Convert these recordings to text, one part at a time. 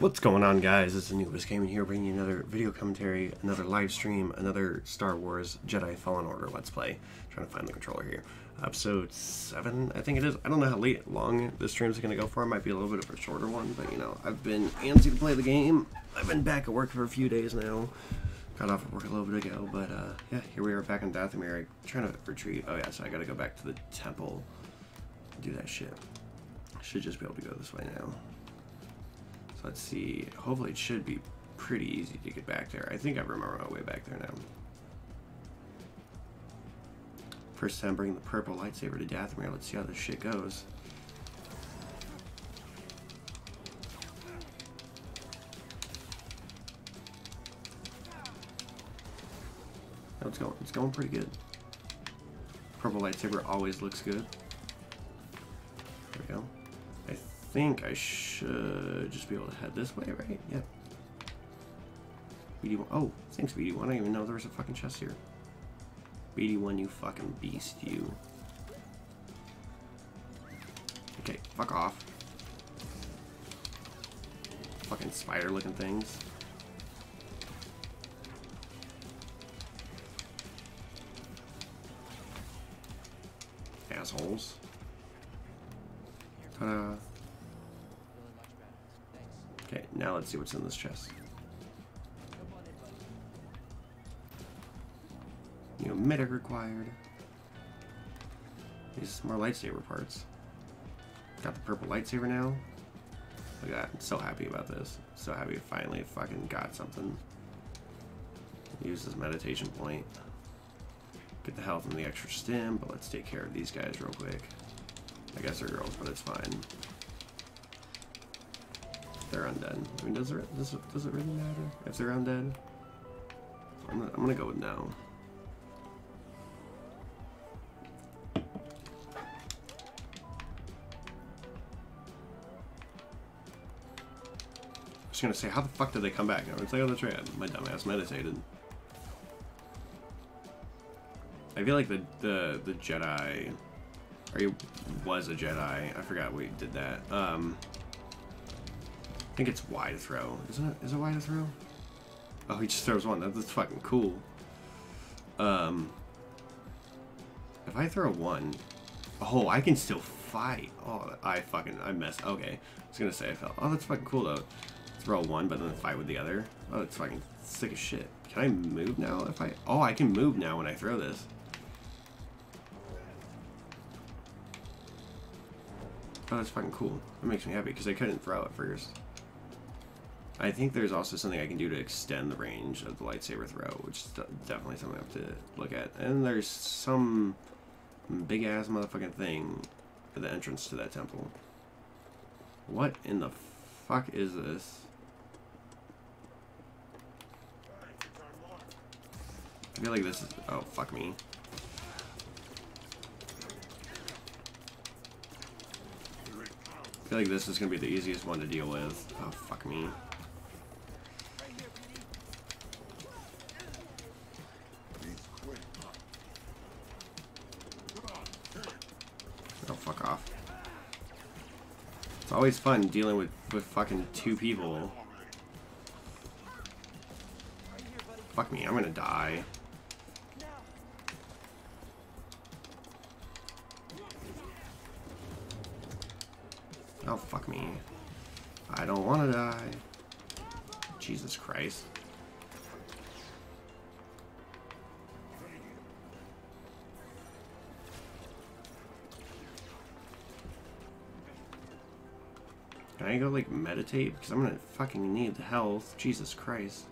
What's going on guys, it's Anubis Gaming here bringing you another video commentary, another live stream, another Star Wars Jedi Fallen Order Let's Play. trying to find the controller here. Episode 7, I think it is. I don't know how late, long this stream's going to go for. It might be a little bit of a shorter one, but you know, I've been antsy to play the game. I've been back at work for a few days now. Got off at work a little bit ago, but uh, yeah, here we are back in Dathomir. I'm trying to retreat. Oh yeah, so I gotta go back to the temple. Do that shit. Should just be able to go this way now. So let's see. Hopefully it should be pretty easy to get back there. I think I remember my way back there now. First time bringing the purple lightsaber to Dathomir. Let's see how this shit goes. It's going. It's going pretty good. Purple lightsaber always looks good. There we go think I should just be able to head this way, right? Yep. BD1. Oh, thanks, BD1. I didn't even know there was a fucking chest here. BD1, you fucking beast, you. Okay, fuck off. Fucking spider-looking things. Assholes. Ta-da. Now let's see what's in this chest. You know, medic required. These are more lightsaber parts. Got the purple lightsaber now. Look at that. I'm so happy about this. So happy I finally fucking got something. Use this meditation point. Get the health and the extra stim, but let's take care of these guys real quick. I guess they're girls, but it's fine they're undead. I mean, does it, does it, does it really matter if they're undead? I'm gonna, I'm gonna go with no. just gonna say, how the fuck did they come back? It's like, oh, that's right, my dumbass meditated. I feel like the, the, the Jedi, or he was a Jedi, I forgot we did that, um, think it's wide throw. Isn't it? Is it wide throw? Oh, he just throws one. That's fucking cool. Um, if I throw one, oh, I can still fight. Oh, I fucking, I messed. Okay, I was gonna say I fell. Oh, that's fucking cool though. Throw one, but then fight with the other. Oh, it's fucking sick as shit. Can I move now if I? Oh, I can move now when I throw this. Oh, that's fucking cool. That makes me happy because I couldn't throw it first. I think there's also something I can do to extend the range of the lightsaber throw, which is definitely something I have to look at. And there's some big ass motherfucking thing at the entrance to that temple. What in the fuck is this? I feel like this is... Oh, fuck me. I feel like this is going to be the easiest one to deal with. Oh, fuck me. Always fun dealing with, with fucking two people. Fuck me, I'm gonna die. Oh, fuck me. I don't want to die. Jesus Christ. Can I go, like, meditate? Because I'm gonna fucking need the health. Jesus Christ.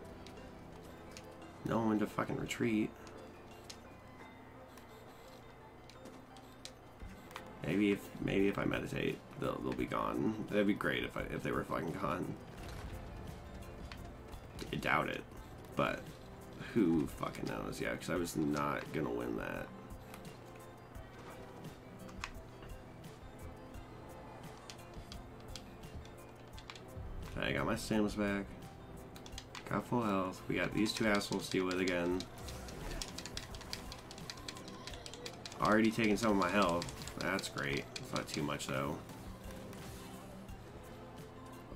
No one to fucking retreat. Maybe if maybe if I meditate, they'll they'll be gone. That'd be great if I if they were fucking gone. I doubt it, but who fucking knows? Yeah, because I was not gonna win that. I got my stims back. Got full health. We got these two assholes to deal with again. Already taking some of my health. That's great. It's not too much though.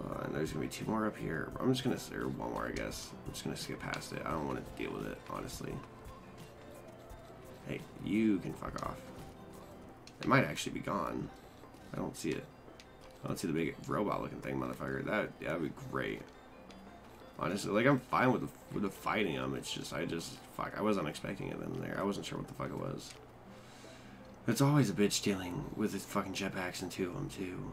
Uh, and there's gonna be two more up here. I'm just gonna, or one more, I guess. I'm just gonna skip past it. I don't want to deal with it, honestly. Hey, you can fuck off. It might actually be gone. I don't see it. I don't see the big robot-looking thing, motherfucker. That that would be great. Honestly, like I'm fine with the, with the fighting them. It's just I just fuck. I wasn't expecting it in there. I wasn't sure what the fuck it was. It's always a bitch dealing with the fucking jetpacks and two of them too.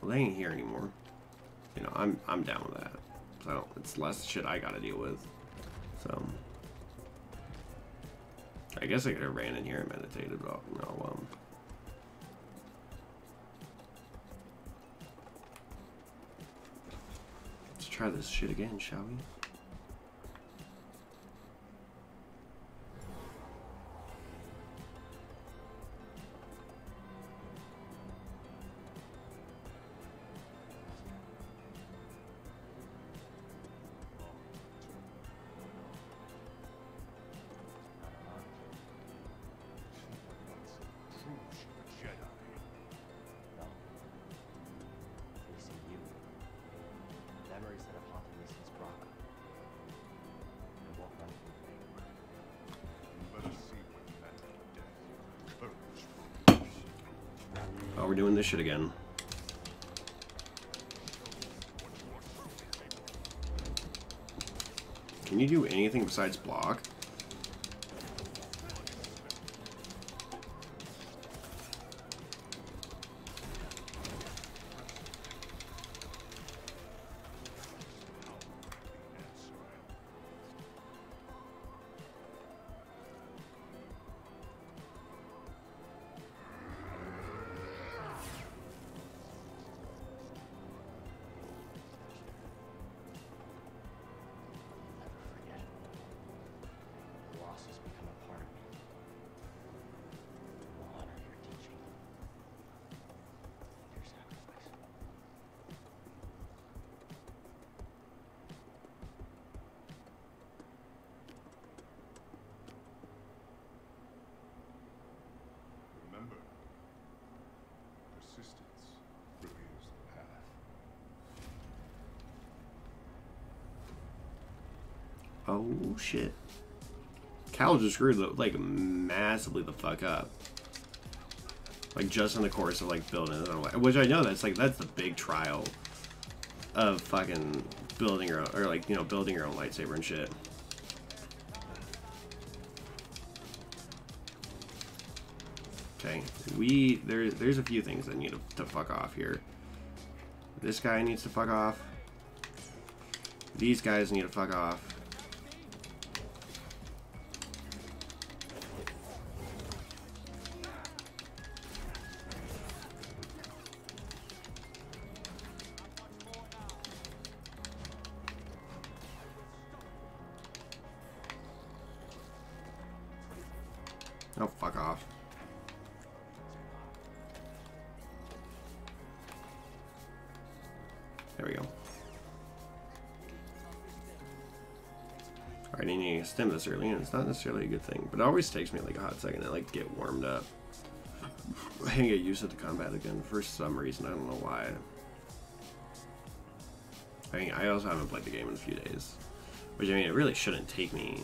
Well, they ain't here anymore. You know, I'm I'm down with that. Don't. It's less shit I gotta deal with. So. I guess I could have ran in here and meditated, but no. Um. Try this shit again, shall we? This shit again. Can you do anything besides block? Oh shit. Cal just screwed the, like massively the fuck up. Like just in the course of like building which I know that's like that's the big trial of fucking building your own, or like you know building your own lightsaber and shit. Okay, we there there's a few things that need to, to fuck off here. This guy needs to fuck off. These guys need to fuck off. Early, and it's not necessarily a good thing, but it always takes me like a hot second to like get warmed up. I get used to the combat again for some reason, I don't know why. I mean, I also haven't played the game in a few days. Which, I mean, it really shouldn't take me,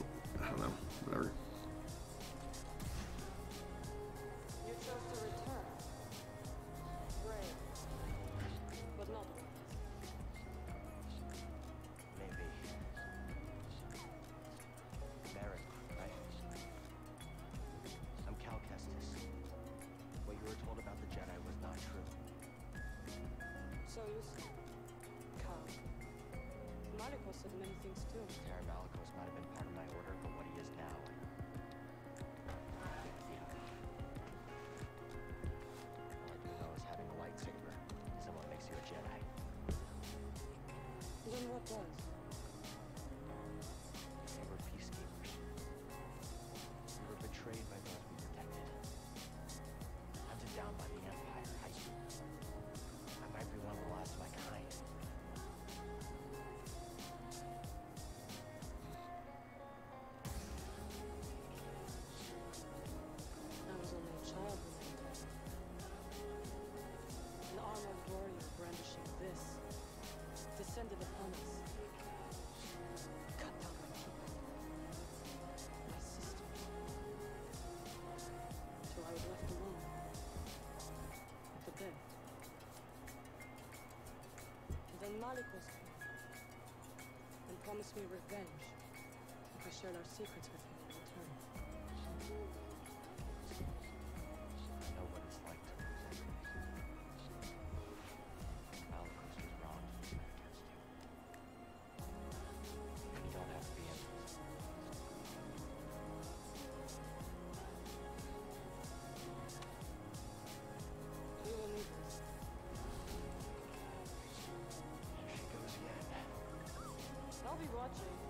be watching.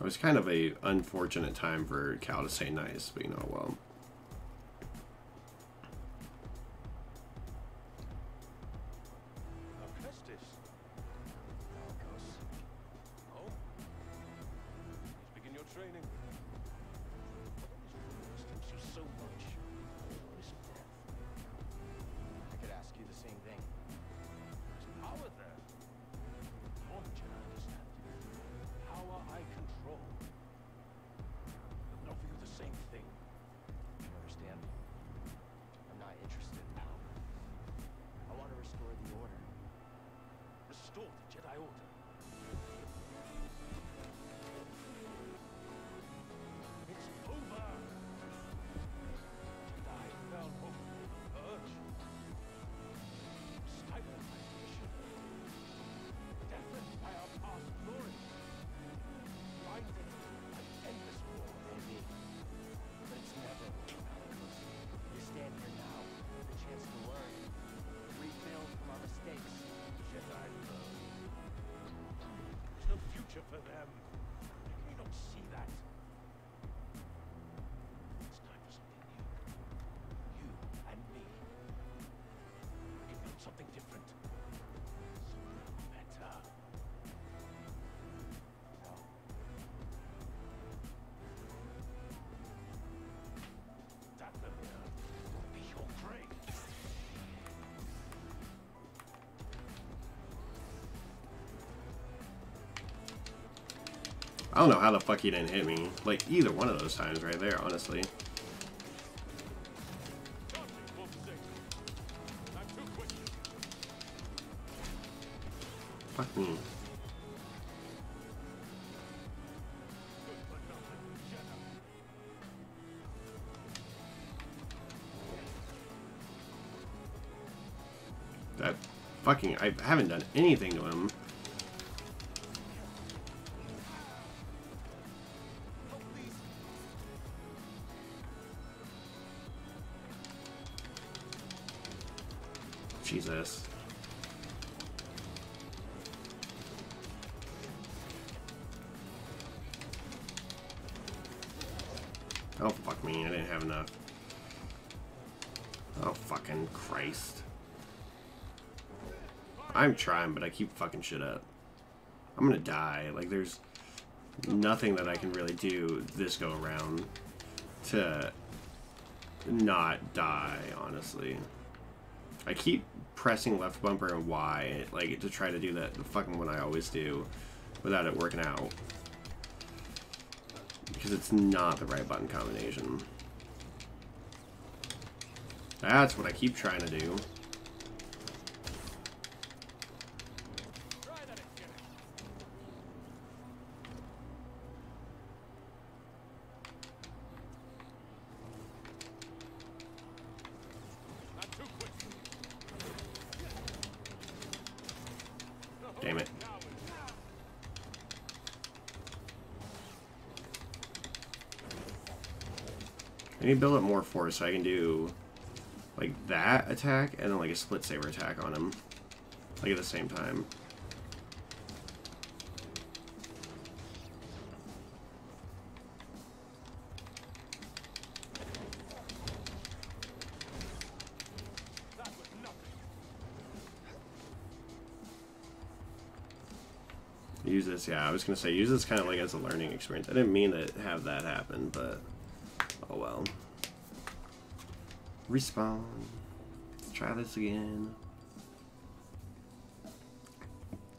It was kind of a unfortunate time for Cal to say nice, but you know, well. I don't know how the fuck he didn't hit me. Like, either one of those times right there, honestly. Charging full six. Not too quick. Fuck me. Good for nothing. Jedi. That fucking... I haven't done anything to him. I'm trying, but I keep fucking shit up. I'm gonna die. Like, there's nothing that I can really do this go around to not die, honestly. I keep pressing left bumper and Y, like, to try to do that the fucking one I always do without it working out. Because it's not the right button combination. That's what I keep trying to do. Try that again. Not too quick. Damn it. I need to build up more force so I can do like that attack and then like a split saber attack on him. Like at the same time. This, yeah. I was gonna say use this kind of like as a learning experience. I didn't mean to have that happen, but oh well. Respawn. Let's try this again.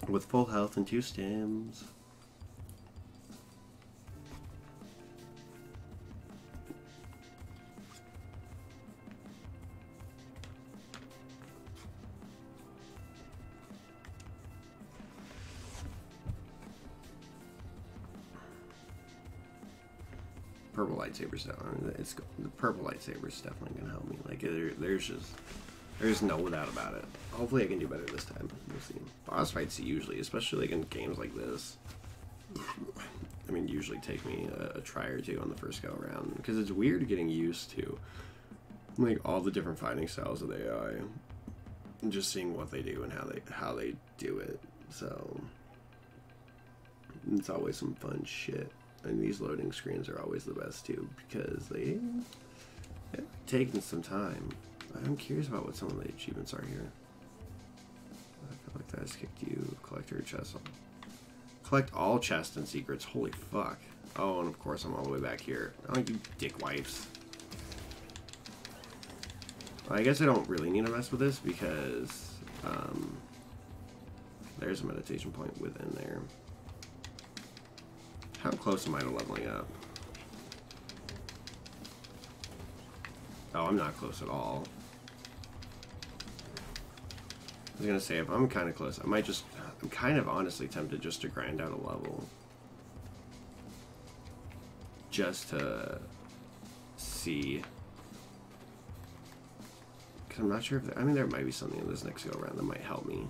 With full health and two stims. Purple lightsabers though. I mean, it's the purple lightsaber is definitely gonna help me. Like there, there's just there's no doubt about it. Hopefully I can do better this time. We'll see. Boss fights usually, especially like in games like this. I mean, usually take me a, a try or two on the first go around because it's weird getting used to like all the different fighting styles of the AI, and just seeing what they do and how they how they do it. So it's always some fun shit. And these loading screens are always the best too because they they're taking some time. I'm curious about what some of the achievements are here. I feel like that has kicked you. Collect your chest. Collect all chests and secrets. Holy fuck. Oh, and of course I'm all the way back here. Oh, you dick wipes. I guess I don't really need to mess with this because um, there's a meditation point within there. How close am I to leveling up? Oh, I'm not close at all. I was gonna say, if I'm kind of close, I might just... I'm kind of honestly tempted just to grind out a level. Just to see. Because I'm not sure if... There, I mean, there might be something in this next go-around that might help me.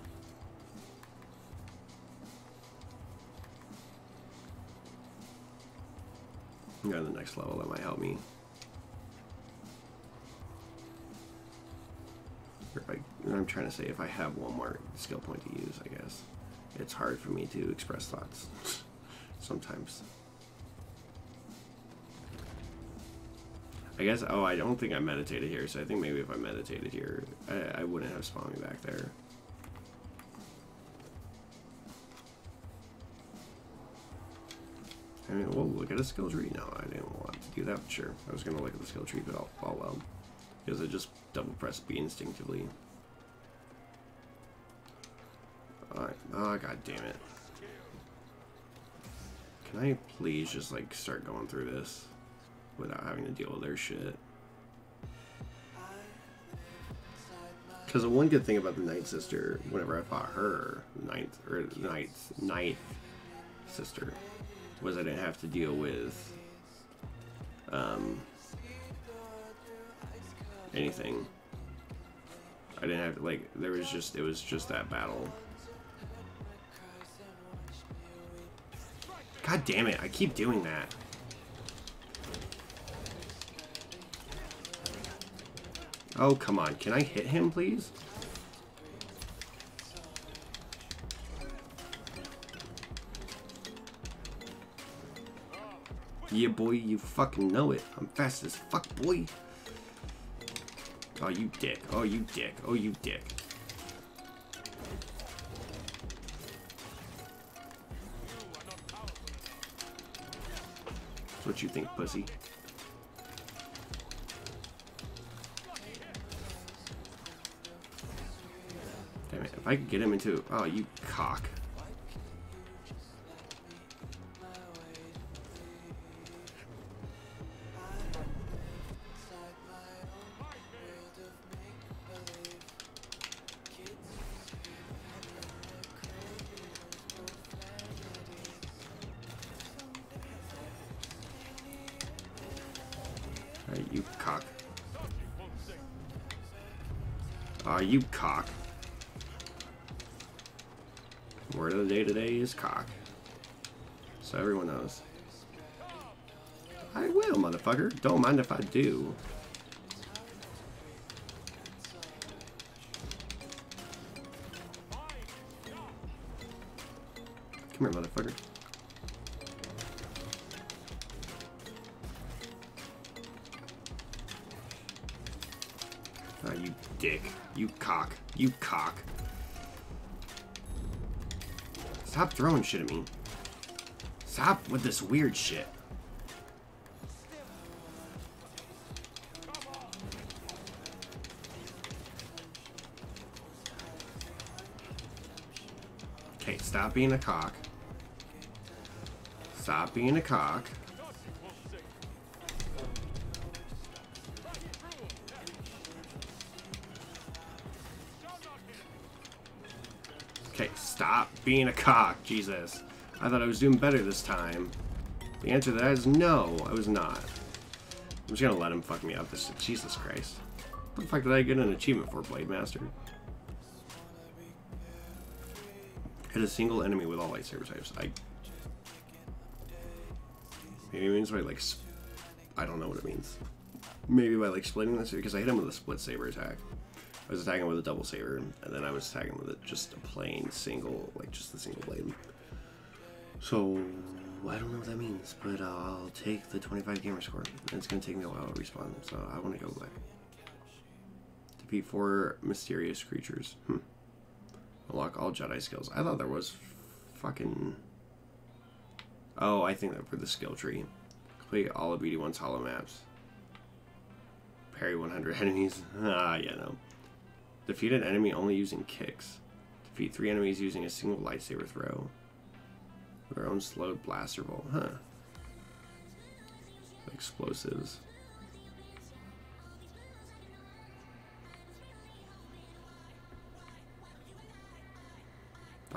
Go to the next level, that might help me. I, I'm trying to say if I have one more skill point to use, I guess. It's hard for me to express thoughts sometimes. I guess, oh, I don't think I meditated here, so I think maybe if I meditated here, I, I wouldn't have spawned me back there. I mean, we'll look at a skill tree. No, I didn't want to do that. Sure, I was going to look at the skill tree, but I'll, I'll well. Because I just double press B instinctively. Alright. Oh, god damn it. Can I please just, like, start going through this without having to deal with their shit? Because the one good thing about the Night Sister, whenever I fought her, Ninth, or Ninth, Ninth Sister, was I didn't have to deal with um, anything. I didn't have like there was just it was just that battle. God damn it! I keep doing that. Oh come on! Can I hit him, please? Yeah, boy, you fucking know it. I'm fast as fuck, boy. Oh, you dick. Oh, you dick. Oh, you dick. That's what you think, pussy. Damn it. If I could get him into... Oh, you cock. Motherfucker. Don't mind if I do. Come here, motherfucker. Oh, you dick. You cock. You cock. Stop throwing shit at me. Stop with this weird shit. Stop being a cock. Stop being a cock. Okay, stop being a cock, Jesus. I thought I was doing better this time. The answer to that is no, I was not. I'm just gonna let him fuck me up. This Jesus Christ. What the fuck did I get an achievement for, Blade Master? A single enemy with all lightsaber types. I. Maybe it means by like. I don't know what it means. Maybe by like splitting this because I hit him with a split saber attack. I was attacking with a double saber, and then I was attacking with a, just a plain single, like just the single blade. So I don't know what that means, but uh, I'll take the 25 gamer score. And It's gonna take me a while to respawn, so I want to go back. Defeat four mysterious creatures. Hmm. All Jedi skills. I thought there was fucking. Oh, I think that for the skill tree. Complete all of BD1's holomaps. Parry 100 enemies. Ah, yeah, no. Defeat an enemy only using kicks. Defeat three enemies using a single lightsaber throw. Their own slowed blaster bolt. Huh. Explosives.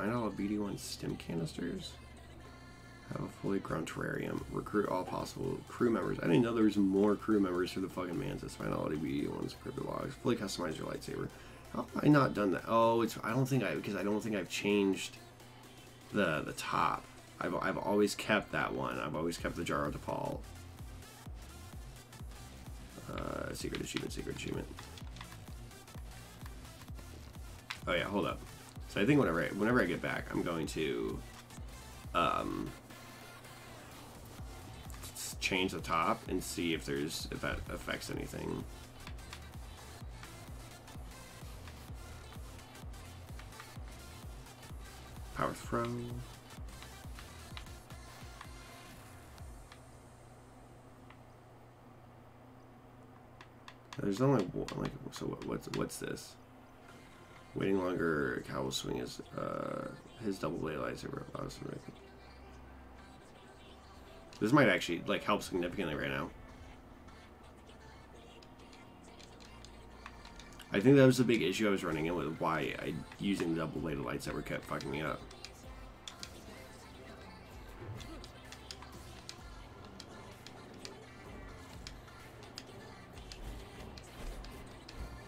Find all of BD1 stim canisters. Have a fully grown terrarium. Recruit all possible crew members. I didn't know there was more crew members for the fucking Mantis. Of BD1's encrypted logs. Fully customize your lightsaber. How have I not done that? Oh, it's. I don't think I because I don't think I've changed the the top. I've I've always kept that one. I've always kept the Jaro Tapal. Uh, secret achievement. Secret achievement. Oh yeah, hold up. So I think whenever I, whenever I get back, I'm going to um, change the top and see if there's if that affects anything. Power throw. There's only one. Like, so what, what's what's this? Waiting longer, Cal will swing his uh, his double blade lightsaber. allows him to. This might actually like help significantly right now. I think that was the big issue I was running in with why I using the double bladed lightsaber kept fucking me up.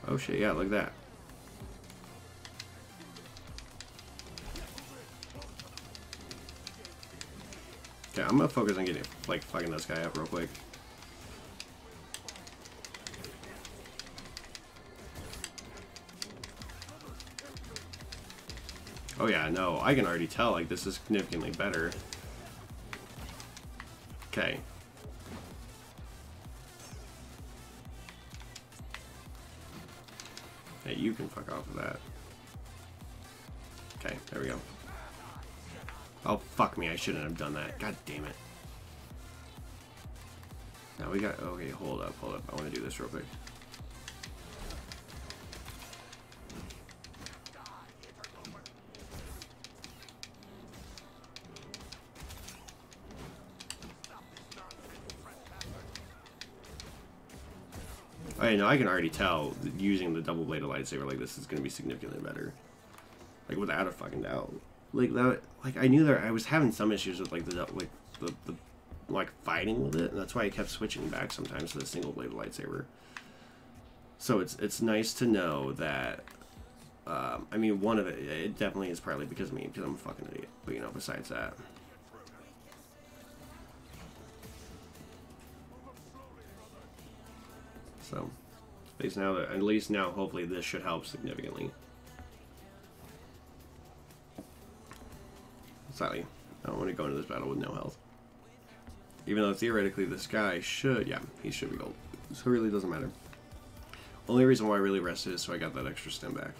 Oh shit, yeah, look at that. I'm gonna focus on getting like fucking this guy up real quick. Oh yeah, no, I can already tell like this is significantly better. Okay. Hey, you can fuck off of that. Okay, there we go. Oh, fuck me, I shouldn't have done that. God damn it. Now we got... Okay, hold up, hold up. I want to do this real quick. I know I can already tell using the double bladed lightsaber like this is going to be significantly better. Like without a fucking doubt. Like that, like I knew that I was having some issues with like the like the, the like fighting with it, and that's why I kept switching back sometimes to the single blade lightsaber. So it's it's nice to know that. Um, I mean, one of it, it definitely is partly because of me, because I'm a fucking idiot. But you know, besides that. So, at least now, that, at least now, hopefully, this should help significantly. Slightly. I don't want to go into this battle with no health. Even though theoretically this guy should, yeah, he should be gold. So it really doesn't matter. Only reason why I really rested is so I got that extra stim back.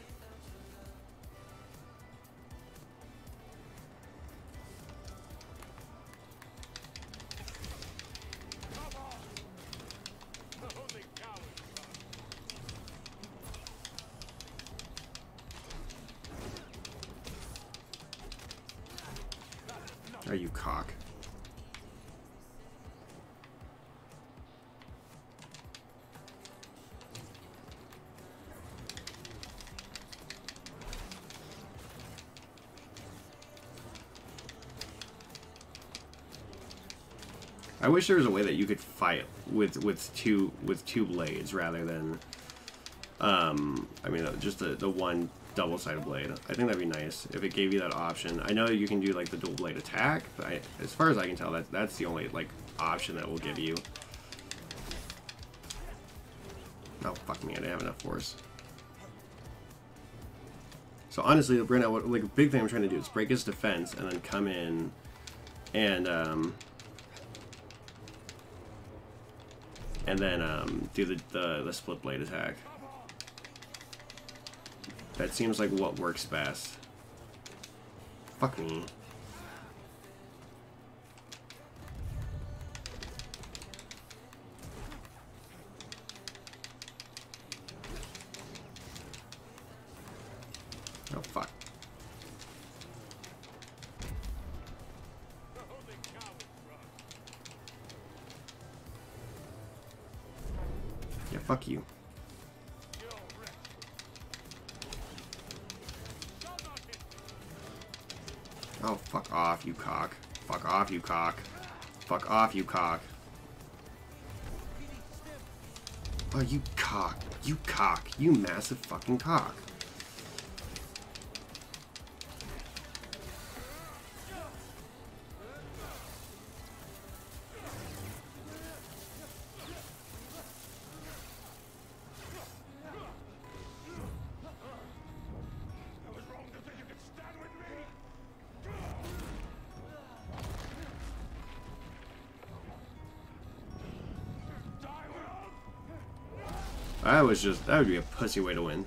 I wish there was a way that you could fight with with two with two blades rather than um I mean just the the one double sided blade. I think that'd be nice if it gave you that option. I know you can do like the dual blade attack, but I, as far as I can tell, that that's the only like option that will give you. Oh fuck me! I didn't have enough force. So honestly, right now, what like a big thing I'm trying to do is break his defense and then come in and um, and then um, do the, the the split blade attack. That seems like what works best. Fuck me. Fuck off, you cock. Oh, you cock. You cock. You massive fucking cock. Was just, that would be a pussy way to win.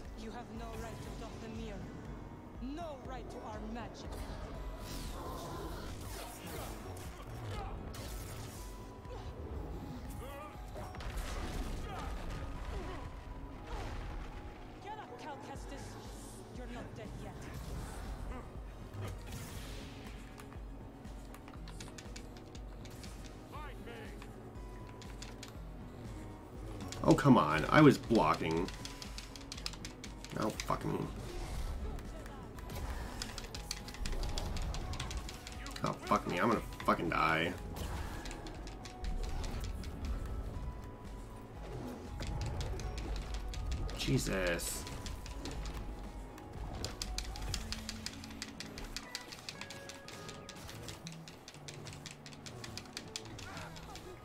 I was blocking. Oh, fuck me. Oh, fuck me. I'm gonna fucking die. Jesus.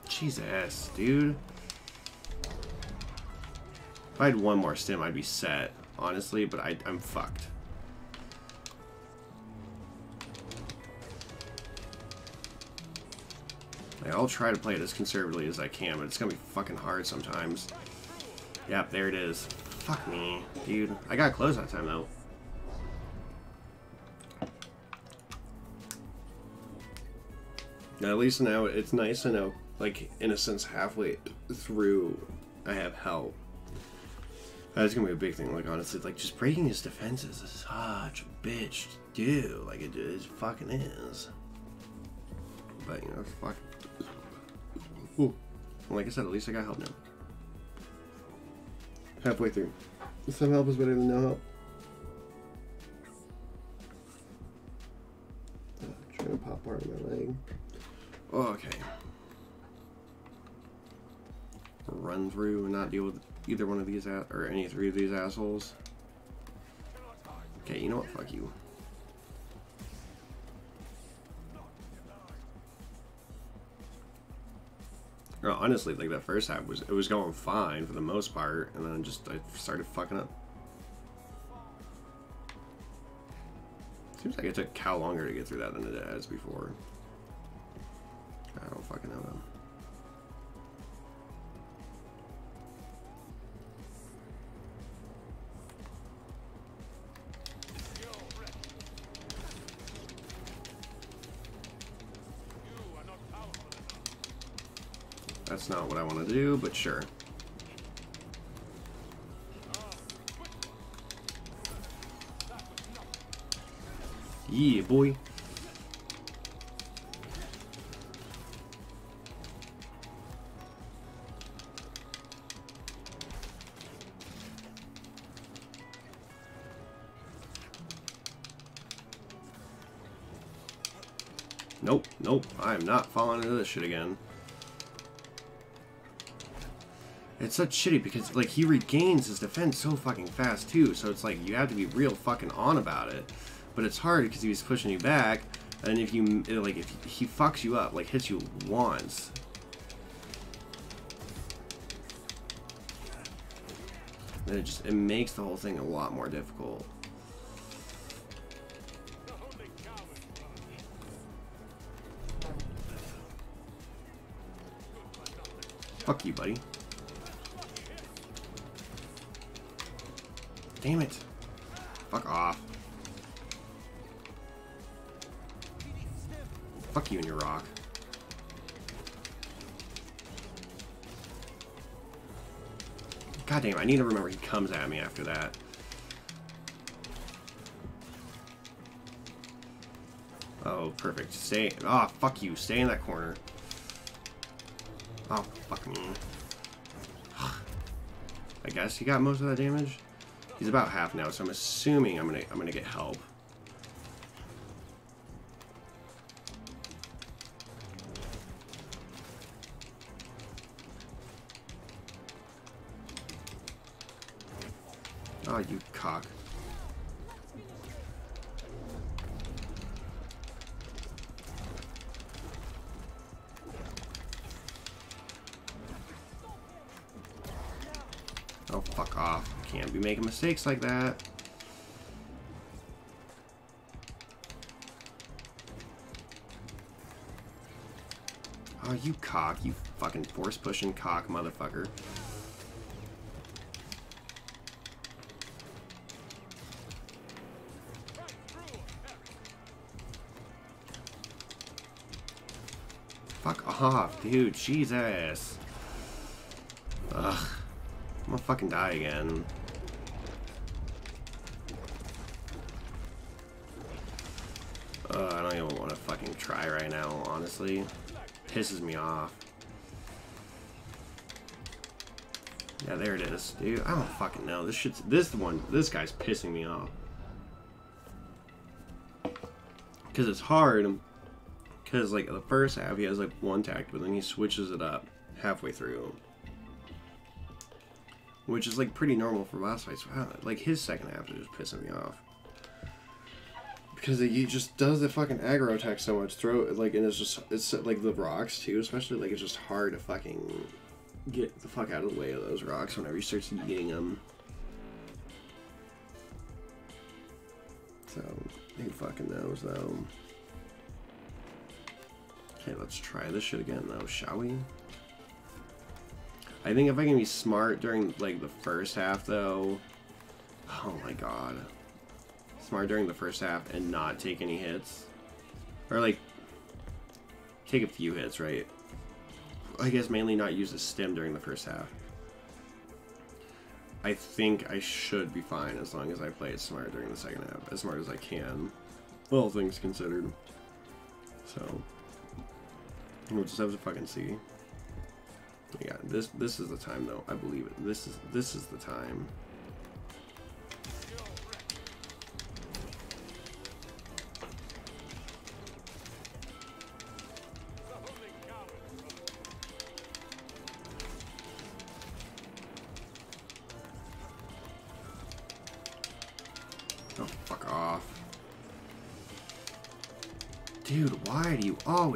Jesus, dude. If I had one more stim, I'd be set, honestly, but I, I'm fucked. Like, I'll try to play it as conservatively as I can, but it's gonna be fucking hard sometimes. Yep, there it is. Fuck me, dude. I got close that time, though. Now, at least now it's nice to know, like, in a sense, halfway through, I have help. That's gonna be a big thing. Like honestly, like just breaking his defenses is such a bitch to do. Like it is fucking is. But you know, fuck. Ooh. Like I said, at least I got help now. Halfway through. Some help is better than no help. Oh, trying to pop part of my leg. Okay. Run through and not deal with either one of these a- or any three of these assholes. Okay, you know what? Fuck you. Well, honestly, like that first half was it was going fine for the most part, and then just I started fucking up. Seems like it took Cal longer to get through that than it has before. I don't fucking know It's not what I want to do, but sure. Yeah, boy. Nope, nope, I am not falling into this shit again. It's such shitty because like he regains his defense so fucking fast too, so it's like you have to be real fucking on about it. But it's hard because he was pushing you back, and if you like if he fucks you up, like hits you once, then it just it makes the whole thing a lot more difficult. Fuck you, buddy. Damn it. Fuck off. Fuck you and your rock. God damn, I need to remember he comes at me after that. Oh, perfect. Stay. Ah, oh, fuck you. Stay in that corner. Oh, fuck me. I guess he got most of that damage. He's about half now, so I'm assuming I'm gonna I'm gonna get help. Mistakes like that. Oh, you cock. You fucking force-pushing cock motherfucker. Fuck off, dude. Jesus. Ugh. I'm gonna fucking die again. Try right now, honestly. Pisses me off. Yeah, there it is, dude. I don't fucking know. This shit's this one. This guy's pissing me off. Cause it's hard. Cause like the first half he has like one tact, but then he switches it up halfway through which is like pretty normal for boss fights. Wow, like his second half is just pissing me off because he just does the fucking aggro attack so much. Throw it like and it's just it's like the rocks too, especially like it's just hard to fucking get the fuck out of the way of those rocks whenever he starts eating them. So he fucking knows though. Okay, let's try this shit again though, shall we? I think if I can be smart during, like, the first half, though... Oh my god. Smart during the first half and not take any hits. Or, like, take a few hits, right? I guess mainly not use a stim during the first half. I think I should be fine as long as I play it smart during the second half. As smart as I can. All things considered. So... We'll just have to fucking see. Yeah, this this is the time though. I believe it. This is this is the time.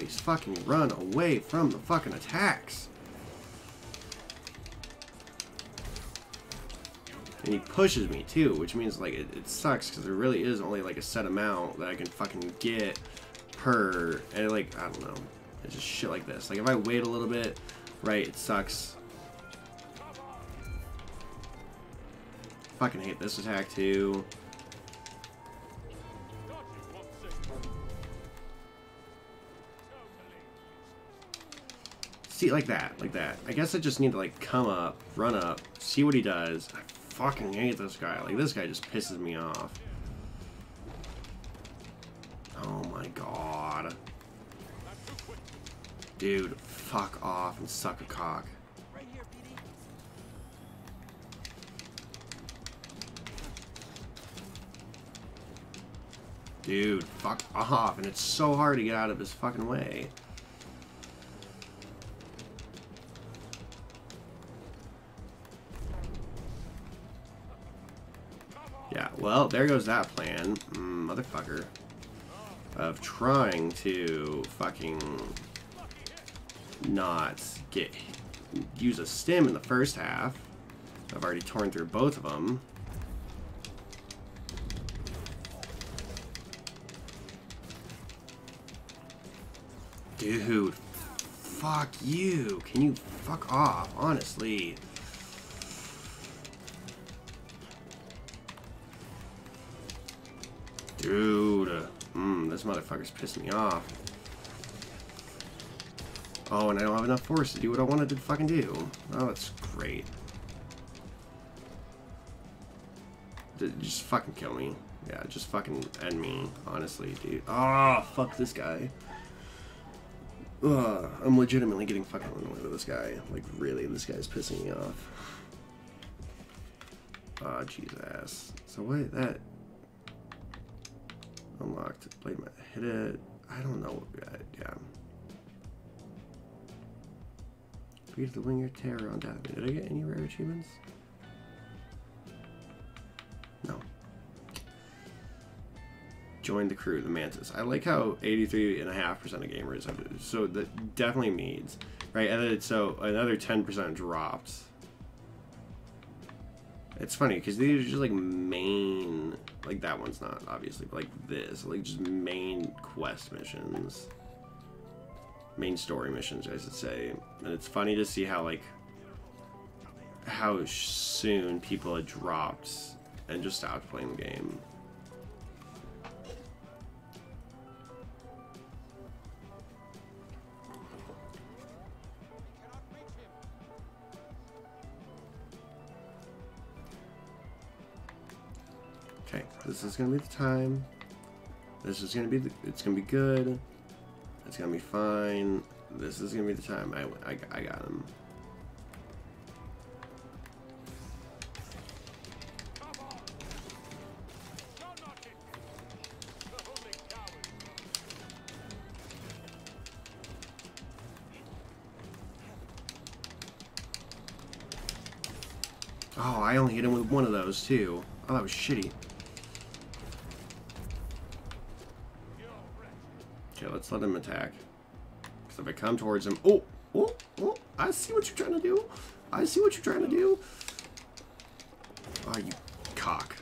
Always fucking run away from the fucking attacks? And he pushes me too, which means like it, it sucks because there really is only like a set amount that I can fucking get per, and like, I don't know, it's just shit like this. Like if I wait a little bit, right, it sucks. Fucking hate this attack too. See, like that, like that. I guess I just need to, like, come up, run up, see what he does. I fucking hate this guy. Like, this guy just pisses me off. Oh my god. Dude, fuck off and suck a cock. Dude, fuck off. And it's so hard to get out of his fucking way. Well, there goes that plan, mm, motherfucker, of trying to fucking not get use a stim in the first half. I've already torn through both of them. Dude, fuck you. Can you fuck off, honestly? Dude, mm, this motherfucker's pissing me off. Oh, and I don't have enough force to do what I wanted to fucking do. Oh, that's great. D just fucking kill me. Yeah, just fucking end me, honestly, dude. Oh, fuck this guy. Ugh, I'm legitimately getting fucking annoyed with this guy. Like, really, this guy's pissing me off. Ah, oh, Jesus. So what, that... Unlocked. Blade my hit it. I don't know. Yeah. Beat the Winger Terror on that. Did I get any rare achievements? No. Join the crew, the Mantis. I like how 83.5% of gamers have. So that definitely means, right? And then so another 10% dropped. It's funny because these are just like main, like that one's not obviously, but like this, like just main quest missions, main story missions, I should say. And it's funny to see how like how soon people had dropped and just stopped playing the game. This is gonna be the time. This is gonna be the, it's gonna be good. It's gonna be fine. This is gonna be the time. I, I, I got him. Oh, I only hit him with one of those too. Oh, that was shitty. Okay, let's let him attack. Because if I come towards him... Oh! Oh! Oh! I see what you're trying to do! I see what you're trying to do! Oh, you cock.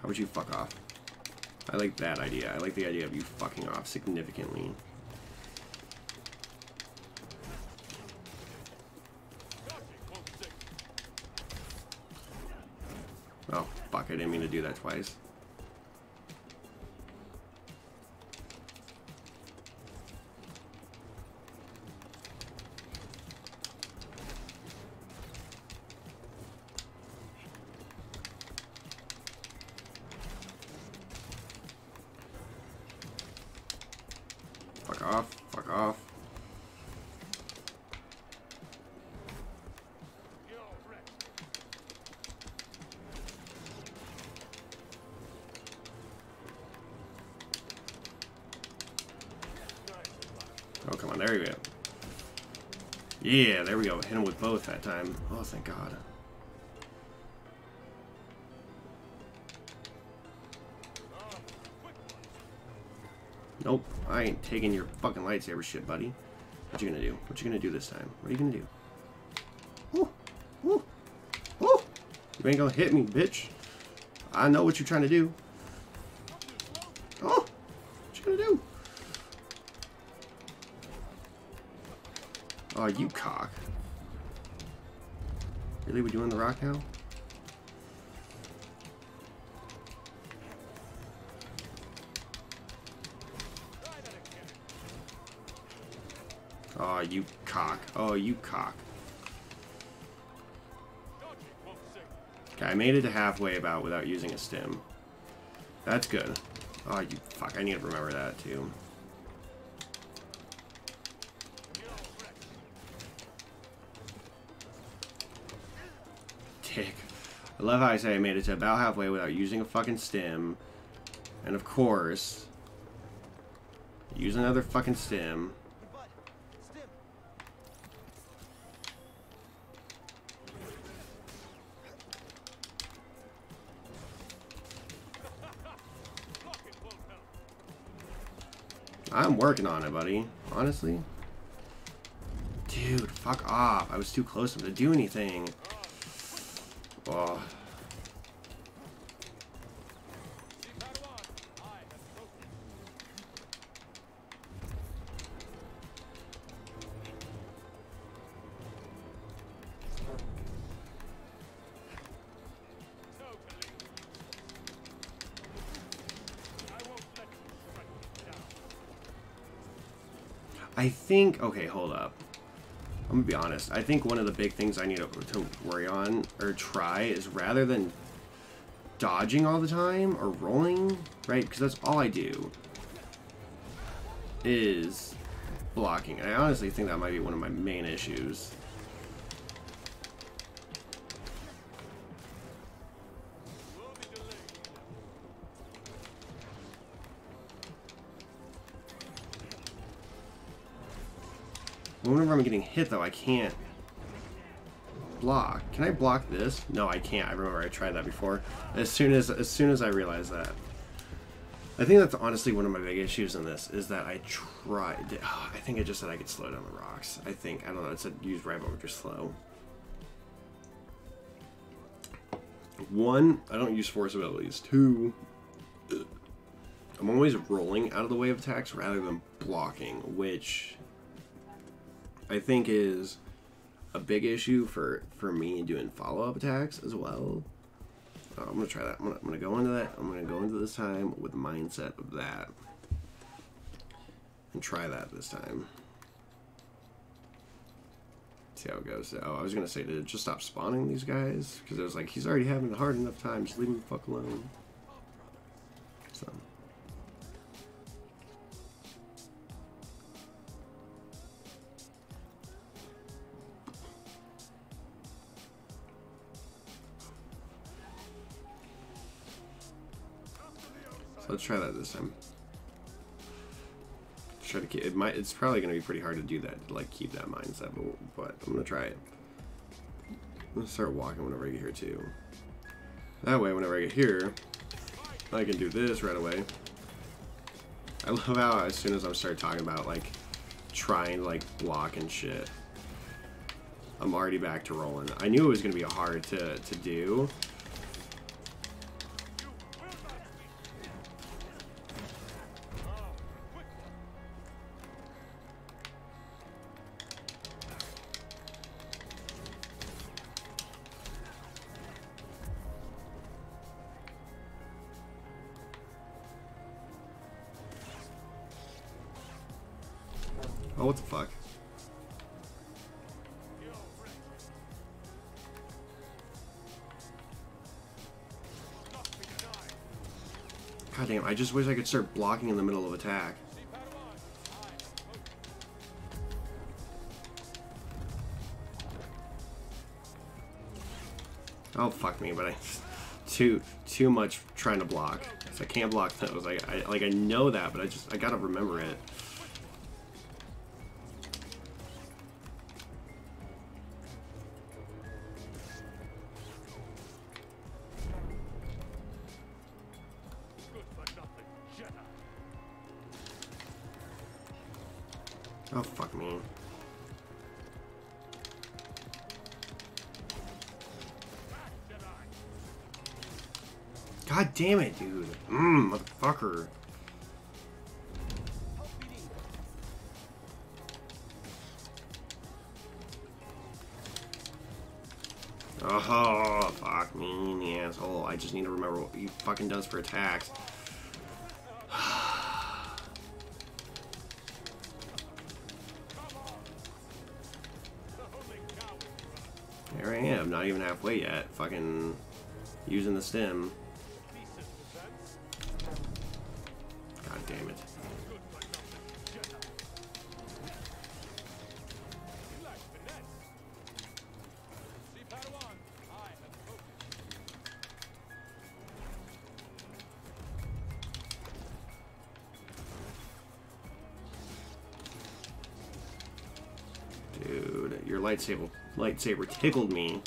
How would you fuck off? I like that idea. I like the idea of you fucking off significantly. Oh, fuck, I didn't mean Yeah, there we go. Hit him with both that time. Oh, thank God. Nope, I ain't taking your fucking lightsaber shit, buddy. What you gonna do? What you gonna do this time? What are you gonna do? Ooh, ooh, ooh! You ain't gonna hit me, bitch. I know what you're trying to do. You cock. Really, we doing the rock now? Oh, you cock. Oh, you cock. Okay, I made it to halfway about without using a stim. That's good. Oh, you fuck. I need to remember that, too. Dick. I love how I say I made it to about halfway without using a fucking stim. And of course, use another fucking Stim, I'm working on it, buddy. Honestly. Dude, fuck off. I was too close to do anything. Oh. I think, okay, hold up. I'm gonna be honest. I think one of the big things I need to, to worry on or try is rather than dodging all the time or rolling, right? Because that's all I do is blocking. And I honestly think that might be one of my main issues. Whenever I'm getting hit, though, I can't block. Can I block this? No, I can't. I remember I tried that before. As soon as as soon as I realized that. I think that's honestly one of my big issues in this is that I tried. I think I just said I could slow down the rocks. I think I don't know. It said use right over slow. One, I don't use force abilities. Two, I'm always rolling out of the way of attacks rather than blocking, which I think is a big issue for for me doing follow up attacks as well. Uh, I'm gonna try that. I'm gonna, I'm gonna go into that. I'm gonna go into this time with the mindset of that and try that this time. See how it goes. Oh, I was gonna say to just stop spawning these guys because it was like he's already having a hard enough time. Just leave him the fuck alone. Let's try that this time. Try to keep it. Might. It's probably to be pretty hard to do that. To like keep that mindset, but, but I'm gonna try it. I'm gonna start walking whenever I get here too. That way, whenever I get here, I can do this right away. I love how as soon as I start talking about like trying to like block and shit, I'm already back to rolling. I knew it was gonna be hard to to do. God damn, I just wish I could start blocking in the middle of attack. Oh fuck me, but I too too much trying to block. So I can't block those. Like I like I know that, but I just I gotta remember it. Damn it, dude. Mmm, motherfucker. Oh, fuck me in the asshole. I just need to remember what he fucking does for attacks. Here I am, not even halfway yet. Fucking using the stim. Lightsaber lightsaber tickled me.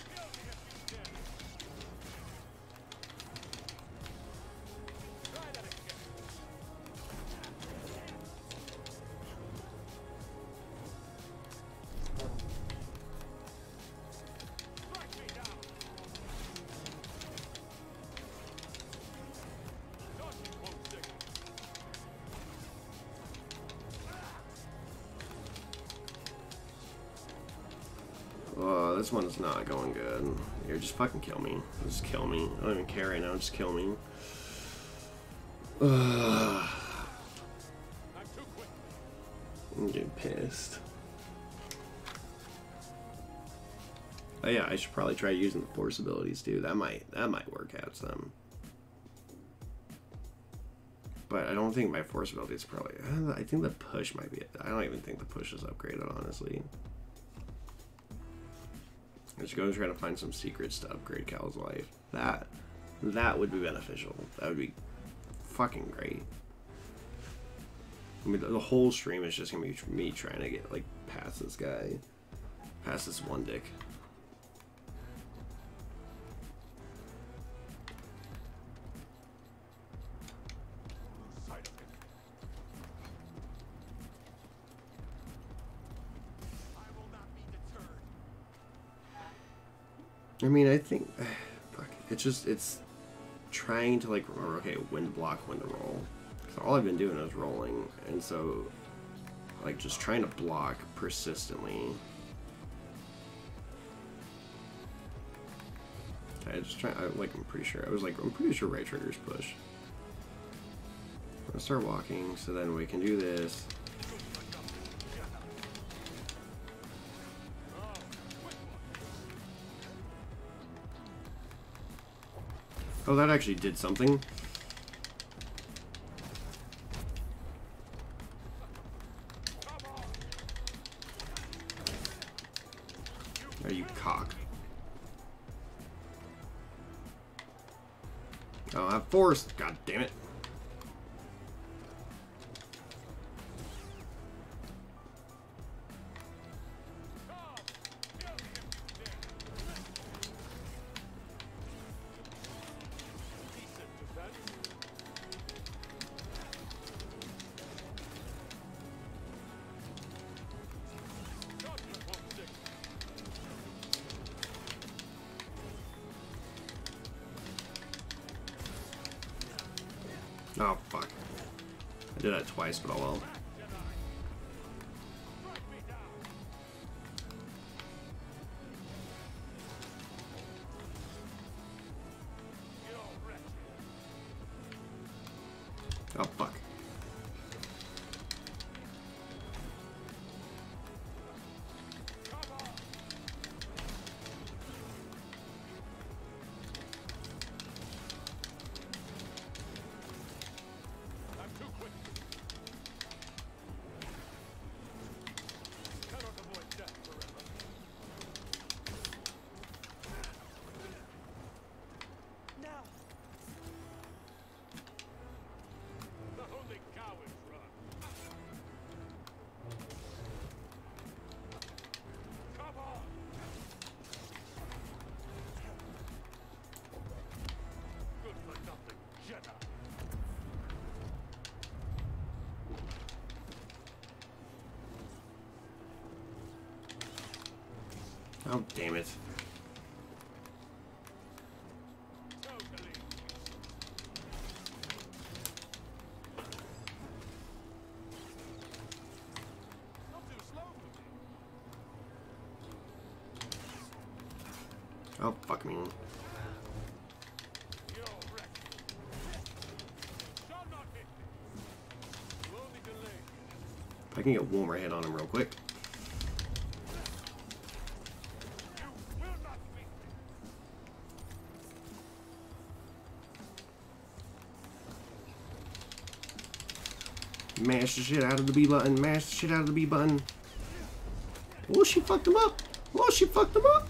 One's not going good. Here, just fucking kill me. Just kill me. I don't even care right now. Just kill me. Ugh. I'm getting pissed. Oh yeah, I should probably try using the force abilities too. That might that might work out some. But I don't think my force ability is probably. I think the push might be. I don't even think the push is upgraded, honestly. I should go try to find some secrets to upgrade Cal's life. That that would be beneficial. That would be fucking great. I mean, the, the whole stream is just gonna be me trying to get like past this guy, past this one dick. I mean, I think fuck, it's just it's trying to like remember. Okay, when to block, when to roll. So all I've been doing is rolling, and so like just trying to block persistently. I just try. I, like I'm pretty sure. I was like I'm pretty sure right trigger's push. Let's start walking, so then we can do this. Oh, that actually did something. Are you cock? Oh, I'm forced. God damn it. Oh, damn it. Oh, fuck me. I can get one more hit on him real quick. Mash the shit out of the B button. Mash the shit out of the B button. Oh, she fucked him up. Oh, she fucked him up.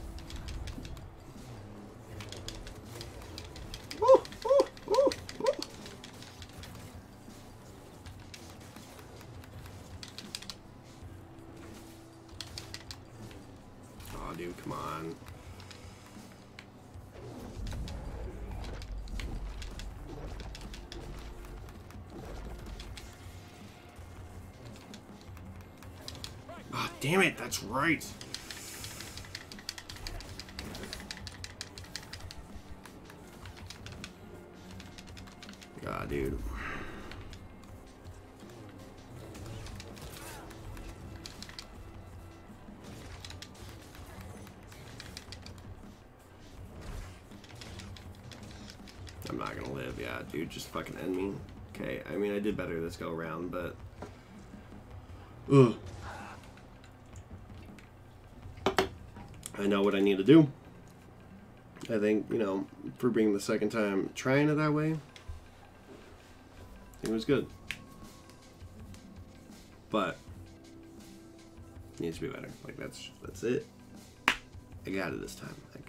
Damn it, that's right. God, dude. I'm not gonna live, yeah, dude, just fucking end me. Okay, I mean, I did better this go around, but. Ugh. I know what I need to do. I think, you know, for being the second time trying it that way, it was good. But needs to be better. Like that's that's it. I got it this time. Like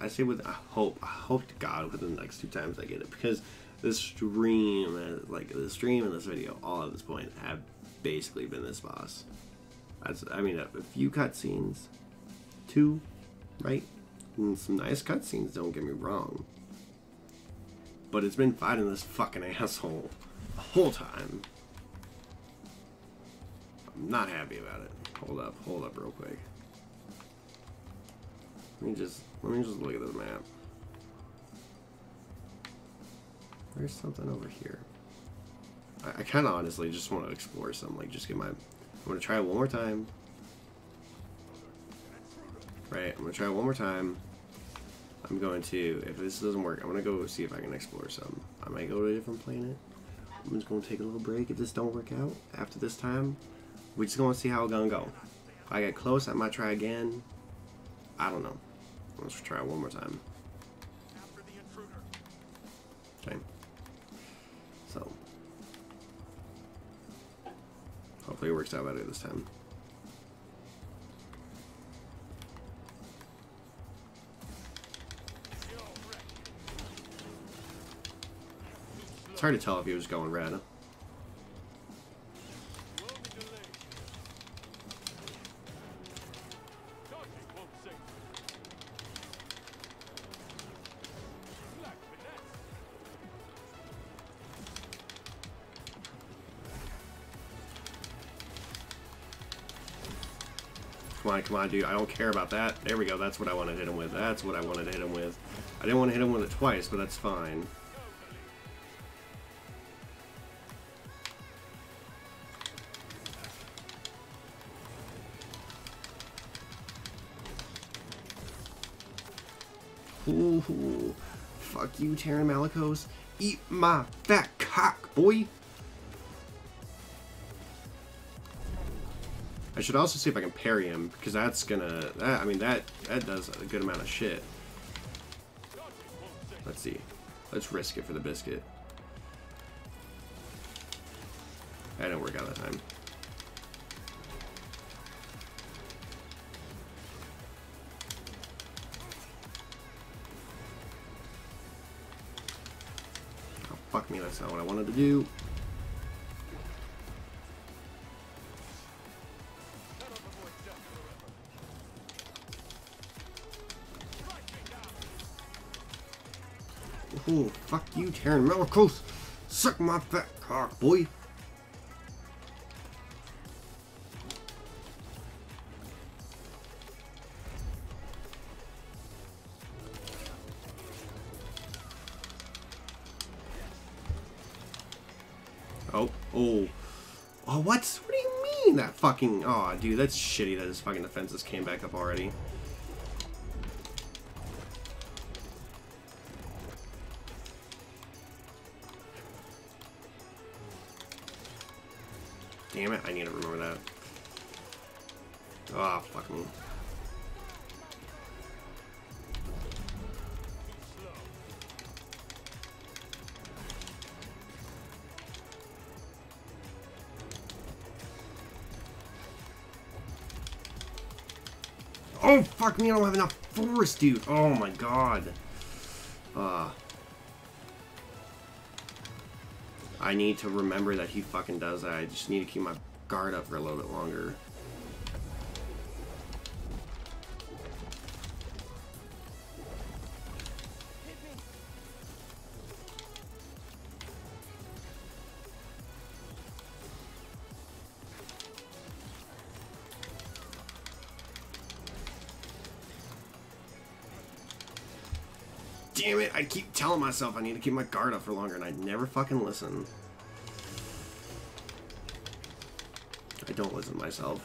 I say with I hope I hope to God within the next two times I get it because this stream like the stream and this video all at this point have basically been this boss. That's I mean a, a few cutscenes, two, right? And some nice cutscenes. Don't get me wrong. But it's been fighting this fucking asshole the whole time. I'm not happy about it. Hold up, hold up real quick. Let me just let me just look at this map. There's something over here. I, I kinda honestly just want to explore some, like just get my I'm gonna try it one more time. Right, I'm gonna try one more time. I'm going to, if this doesn't work, I'm gonna go see if I can explore some. I might go to a different planet. I'm just gonna take a little break if this don't work out after this time. We're just gonna see how it's gonna go. If I get close, I might try again. I don't know. Let's try one more time. Okay. So. Hopefully it works out better this time. It's hard to tell if he was going red. Come on, come on, dude. I don't care about that. There we go. That's what I want to hit him with. That's what I want to hit him with. I didn't want to hit him with it twice, but that's fine. Ooh, fuck you, Taron Malicos. Eat my fat cock, boy. I should also see if I can parry him because that's gonna. That, I mean that that does a good amount of shit. Let's see. Let's risk it for the biscuit. That didn't work out that time. That's not what I wanted to do. Ooh, fuck you, Taron Malicos. Suck my fat cock, boy. Fucking... Oh, dude, that's shitty that his fucking defenses came back up already. Damn it, I need to remember that. Ah, fuck me. Oh, fuck me, I don't have enough force, dude. Oh my god. Uh, I need to remember that he fucking does that. I just need to keep my guard up for a little bit longer. Keep telling myself I need to keep my guard up for longer, and I never fucking listen. I don't listen myself.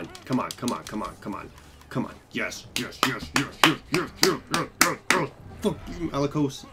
On, come on, come on, come on, come on, come on. Yes, yes, yes, yes, yes, yes, yes, yes, yes, yes. Fuck you, Malicos.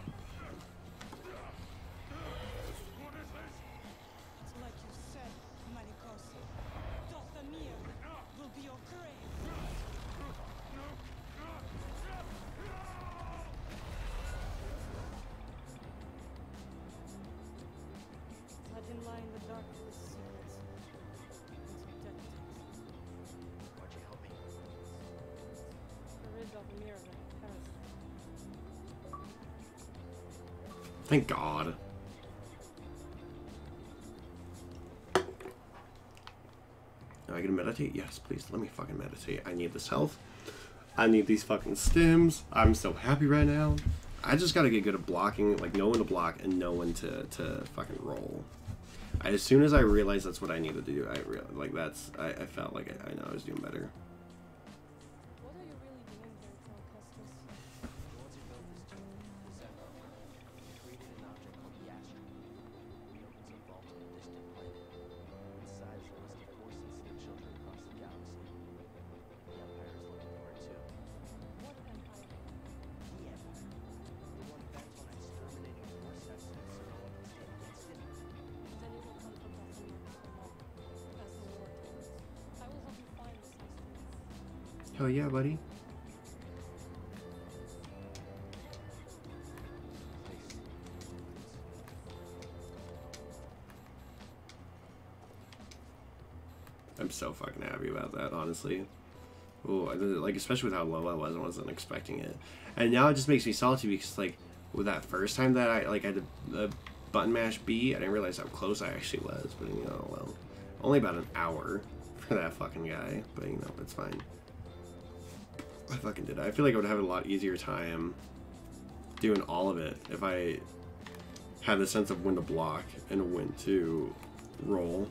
Meditate? Yes, please. Let me fucking meditate. I need this health. I need these fucking stims. I'm so happy right now. I just gotta get good at blocking, like know when to block and know when to, to fucking roll. I, as soon as I realized that's what I needed to do, I real like that's I, I felt like I, I know I was doing better. Buddy. I'm so fucking happy about that, honestly. Oh, like especially with how low I was, I wasn't expecting it, and now it just makes me salty because like with that first time that I like I had the button mash B, I didn't realize how close I actually was. But you know, well, only about an hour for that fucking guy, but you know, it's fine. I fucking did. I feel like I would have a lot easier time doing all of it if I had the sense of when to block and when to roll.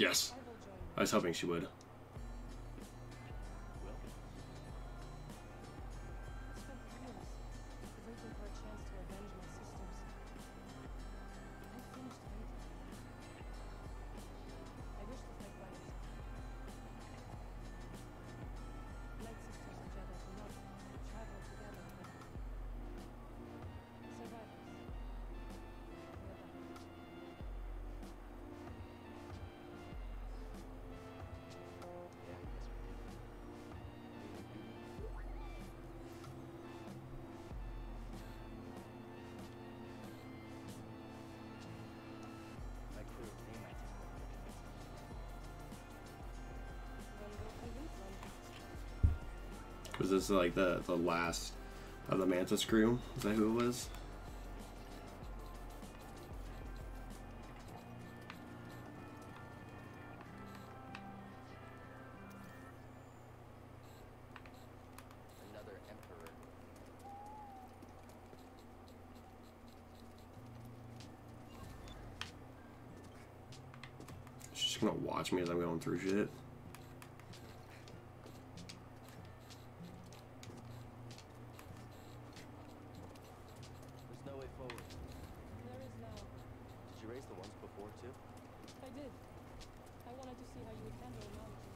Yes, I was hoping she would. Was like the the last of the Mantis crew? Is that who it was? She's just gonna watch me as I'm going through shit. There's no way forward. There is now. Did you raise the ones before too? I did. I wanted to see how you would handle mountains.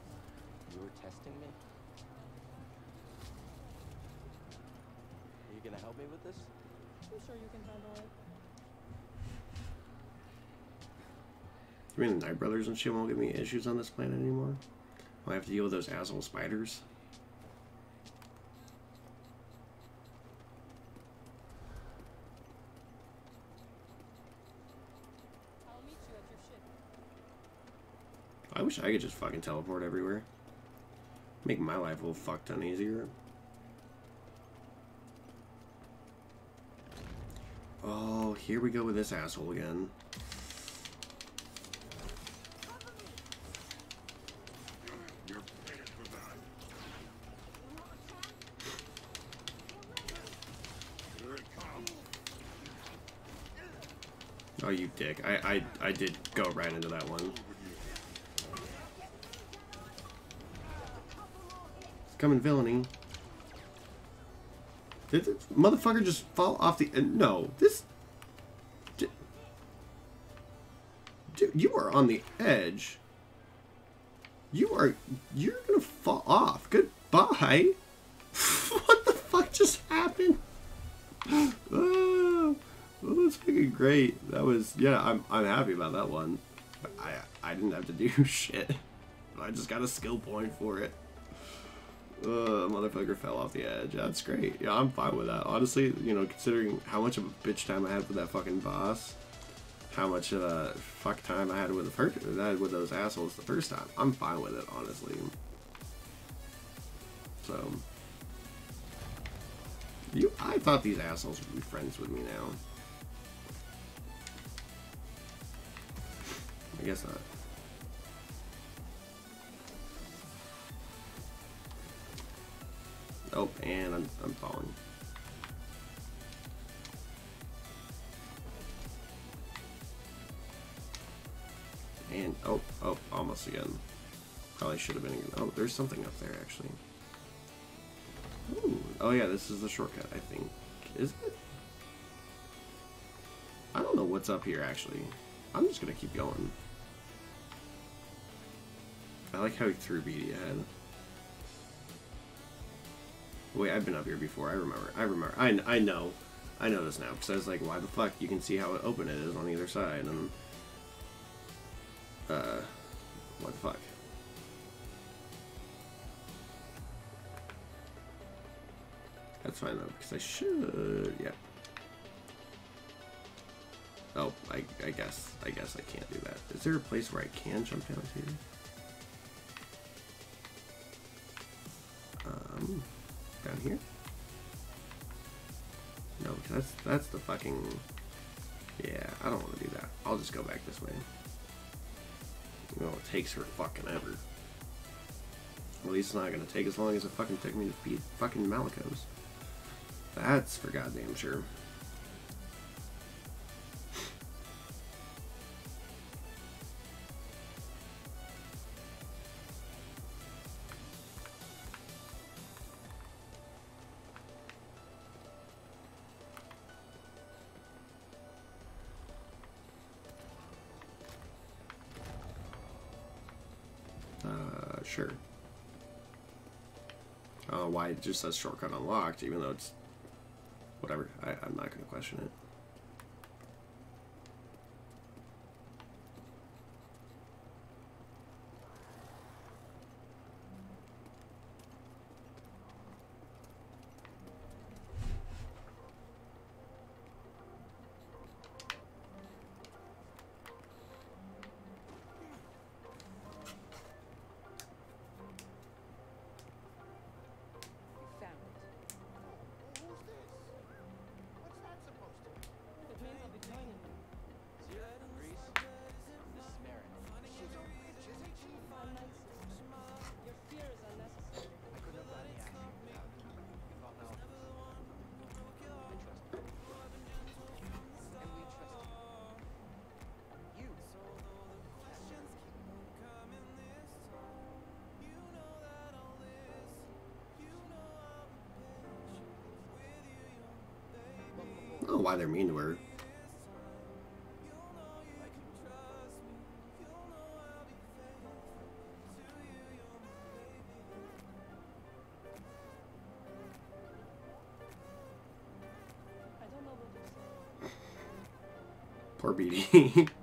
You were testing me? Are you gonna help me with this? I'm sure you can handle it. You mean the Night Brothers and shit won't give me issues on this planet anymore? I have to deal with those asshole spiders. I'll meet you at your ship. I wish I could just fucking teleport everywhere. Make my life a little fuck ton easier. Oh, here we go with this asshole again. Oh, you dick. I, I, I did go right into that one. It's coming villainy. Did motherfucker just fall off the... Uh, no, this... Dude, dude, you are on the edge. You are... You're gonna fall off. Goodbye. what the fuck just happened? Oh, well, that's fucking great. That was... Yeah, I'm, I'm happy about that one. I, I didn't have to do shit. I just got a skill point for it. Uh, motherfucker fell off the edge. That's great. Yeah, I'm fine with that. Honestly, you know, considering how much of a bitch time I had with that fucking boss, how much of a fuck time I had with the first, had with those assholes the first time, I'm fine with it, honestly. So, you, I thought these assholes would be friends with me now. I guess not. Oh, and I'm, I'm falling. And, oh, oh, almost again. Probably should have been, oh, there's something up there, actually. Ooh, oh yeah, this is the shortcut, I think. Is it? I don't know what's up here, actually. I'm just gonna keep going. I like how he threw Beatty ahead. Wait, I've been up here before. I remember. I remember. I, I know. I know this now because I was like, why the fuck? You can see how open it is on either side, and uh, what the fuck? That's fine though because I should. Yeah. Oh, I, I guess. I guess I can't do that. Is there a place where I can jump down to? Um down here? No, that's that's the fucking yeah. I don't want to do that. I'll just go back this way. You know, it takes her fucking ever. At least it's not gonna take as long as it fucking took me to beat fucking Malicos. That's for goddamn sure. Just says shortcut unlocked, even though it's whatever. I, I'm not gonna question it. Why they're mean to her. I don't know what you're saying. Poor Beatty.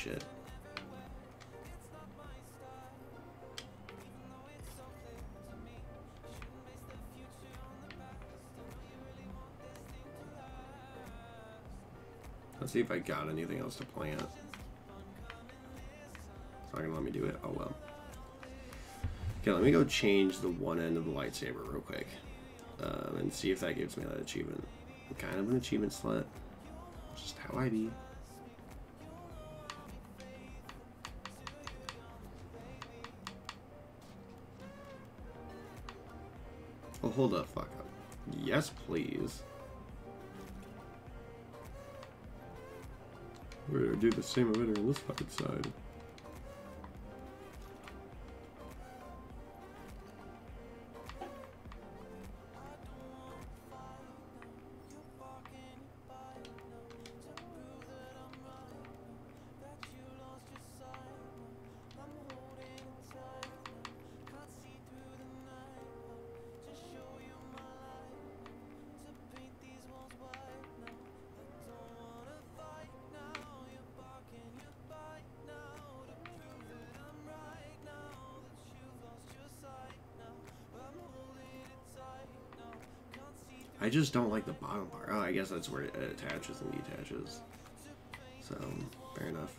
shit. Let's see if I got anything else to plant. It's not gonna let me do it. Oh well. Okay, let me go change the one end of the lightsaber real quick. Um, and see if that gives me that achievement. Kind of an achievement slut. Just how I be. Hold the fuck up. Yes, please. We're gonna do the same event on this fucking side. I just don't like the bottom part. Oh, I guess that's where it attaches and detaches. So, fair enough.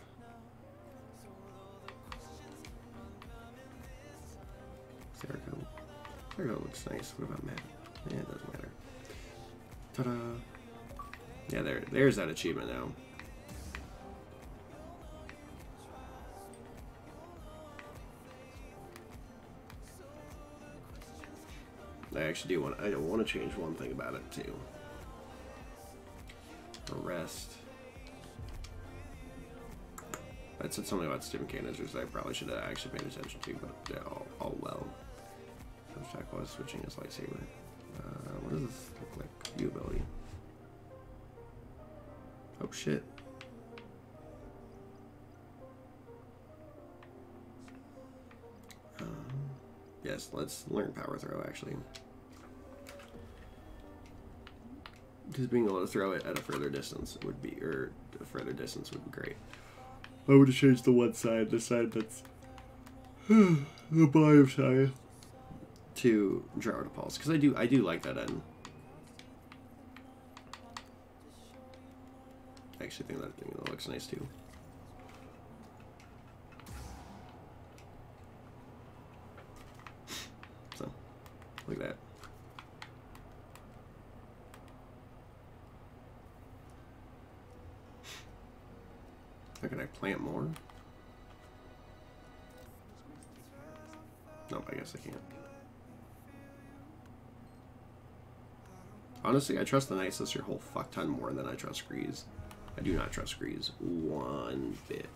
Serico. Serico looks nice. What about Matt? Yeah, it doesn't matter. Ta-da! Yeah, there, there's that achievement now. Actually do want. I don't want to change one thing about it too. Arrest. I said something about stim canisters I probably should have actually paid attention to, but yeah, all, all well. So Jack was switching his lightsaber. Uh, what does this look like? View ability. Oh shit. Um, yes, let's learn power throw actually. Because being able to throw it at a further distance would be, or a further distance would be great. I would have changed the one side, the side that's the bottom side, to draw out a pulse. Because I do, I do like that end. I actually think that thing looks nice too. So, like that. How can I plant more? Nope, I guess I can't. Honestly, I trust the Night Sister a whole fuck ton more than I trust Greez. I do not trust Greez one bit.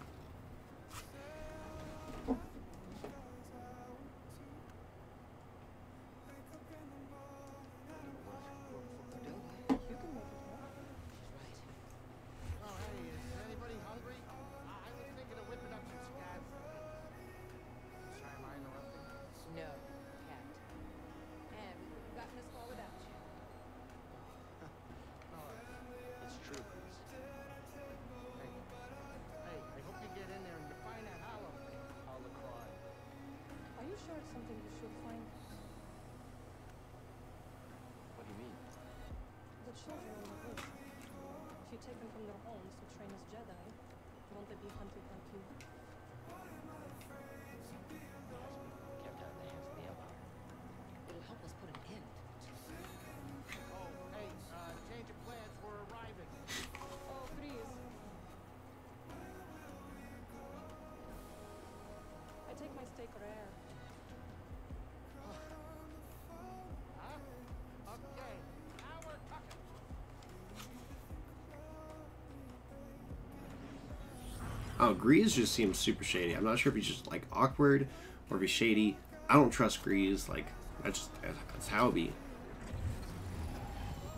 Oh, Greez just seems super shady. I'm not sure if he's just like awkward or if he's shady. I don't trust Greez. Like that's that's how it be.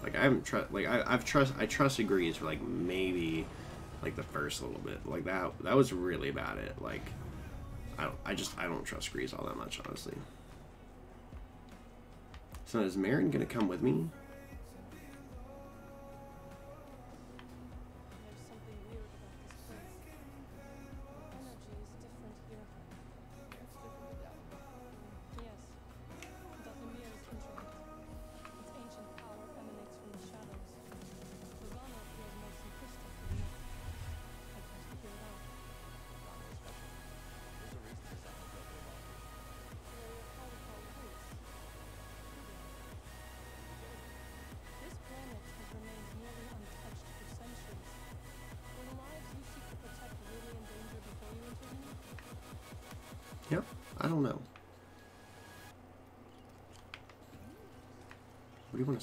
Like I haven't trust like I, I've trust I trusted Greez for like maybe like the first little bit. Like that that was really about it. Like I don't I just I don't trust Greez all that much honestly. So is Merrin gonna come with me?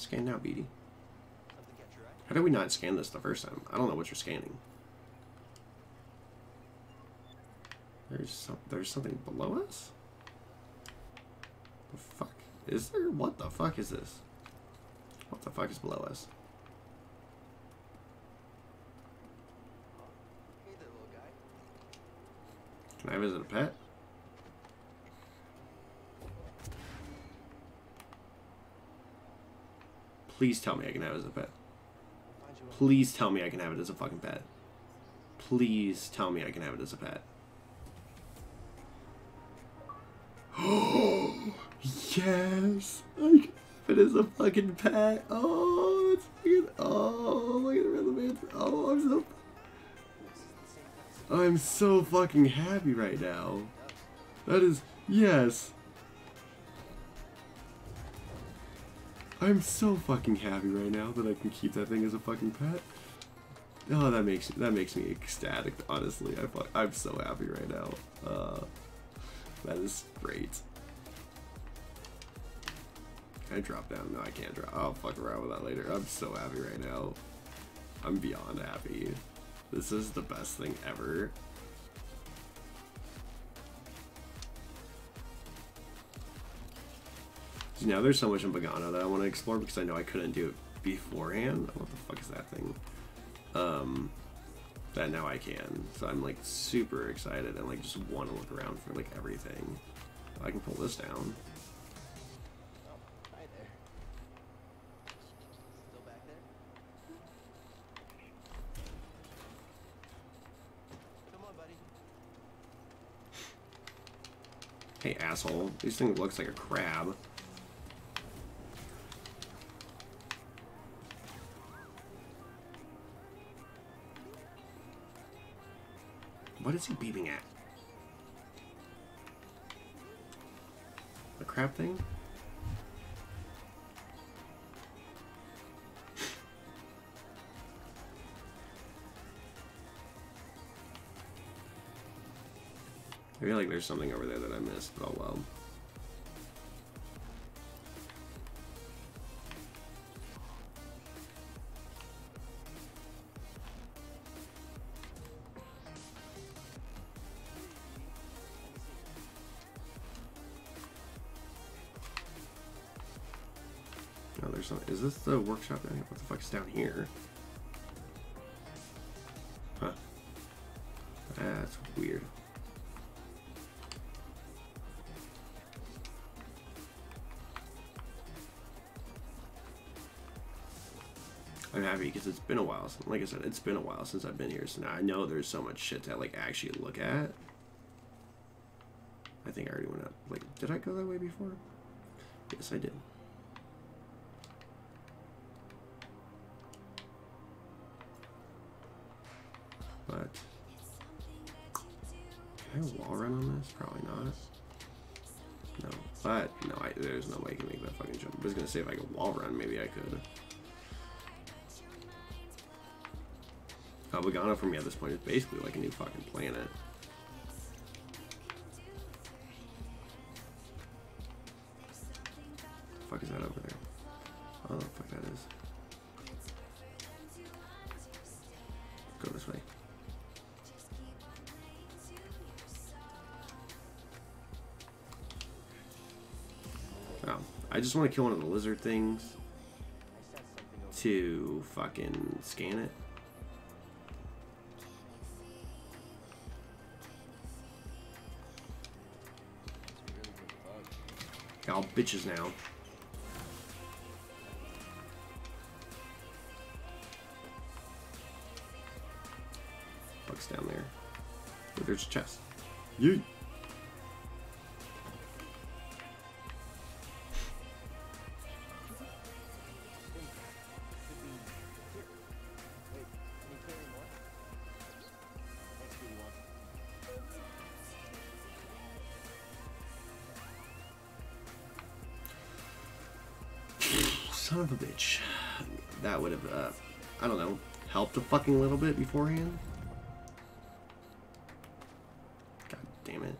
Scan now, eye? How did we not scan this the first time? I don't know what you're scanning. There's some, there's something below us? The fuck? Is there? What the fuck is this? What the fuck is below us? Can I visit a pet? Please tell me I can have it as a pet. Please tell me I can have it as a fucking pet. Please tell me I can have it as a pet. Oh, yes! I can have it as a fucking pet. Oh, it's fucking. Oh, look at the rhythm. Oh, I'm so. I'm so fucking happy right now. That is. Yes! I'm so fucking happy right now that I can keep that thing as a fucking pet. Oh, that makes that makes me ecstatic. Honestly, I I'm so happy right now. Uh, that is great. Can I drop down? No, I can't drop. I'll fuck around with that later. I'm so happy right now. I'm beyond happy. This is the best thing ever. See, now there's so much in Bogano that I want to explore because I know I couldn't do it beforehand. What the fuck is that thing? Um, that now I can. So I'm like super excited and like just want to look around for like everything. I can pull this down. Oh, hi there. Still back there? Come on, buddy. Hey asshole, this thing looks like a crab. What is he beeping at? The crab thing? I feel like there's something over there that I missed, but oh well. This the workshop? What the fuck's down here? Huh. That's weird. I'm happy because it's been a while. Like I said, it's been a while since I've been here, so now I know there's so much shit to like actually look at. I think I already went up. Like, did I go that way before? Yes, I did. Probably not. No, but no, I, there's no way I can make that fucking jump. I was gonna say if I could wall run, maybe I could. Uh, for me at this point is basically like a new fucking planet. fuck is that over just want to kill one of the lizard things to fucking scan it. All bitches now. Bugs down there. Oh, there's a chest. Yeet. A fucking little bit beforehand. God damn it.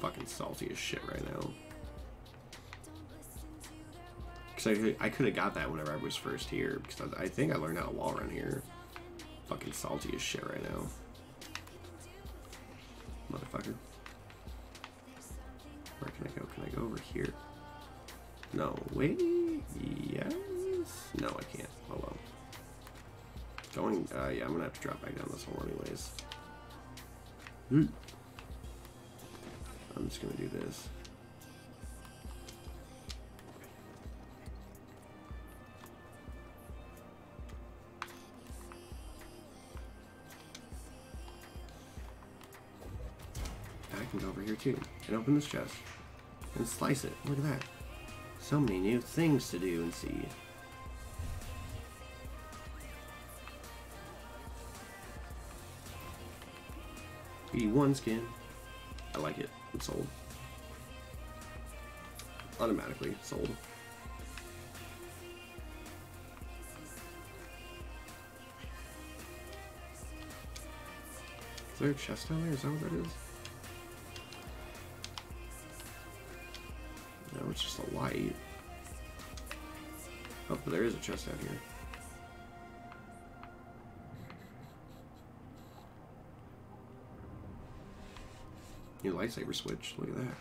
Fucking salty as shit right now. Because I, could- I could have got that whenever I was first here. Because I, I think I learned how to wall run here. Fucking salty as shit right now. To drop back down this hole anyways. Hmm. I'm just gonna do this. I can go over here too and open this chest and slice it. Look at that. So many new things to do and see. B1 skin. I like it. It's sold. Automatically sold. Is there a chest down there? Is that what that is? No, it's just a light. Oh, but there is a chest down here. Lightsaber switch. Look at that.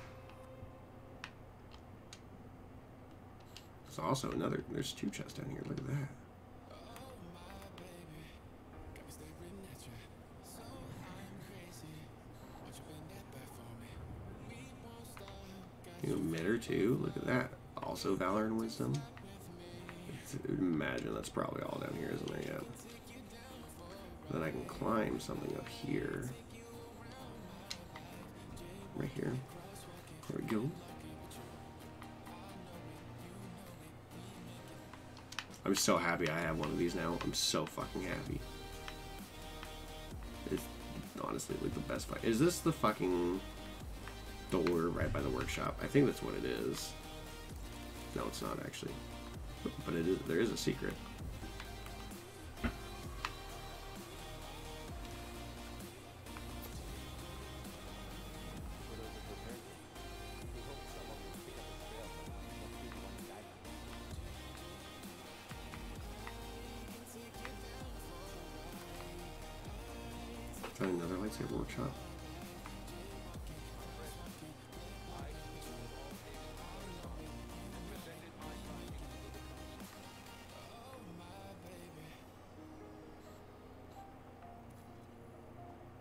There's also another. There's two chests down here. Look at that. New emitter too. Look at that. Also valor and wisdom. Imagine that's probably all down here, isn't there? Yeah. Then I can climb something up here. I'm so happy I have one of these now. I'm so fucking happy. It's honestly like the best fight. Is this the fucking door right by the workshop? I think that's what it is. No, it's not actually. But it is. There is a secret. Is another lightsaber workshop?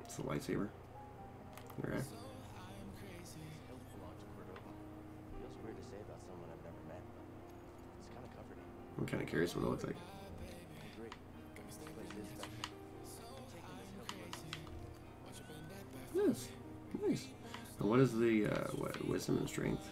It's the lightsaber. Alright. This hilt belonged to Cordova. Feels weird to say about someone I've never met, but it's kind of comforting. I'm kind of curious what it looks like. Uh, what, wisdom and strength?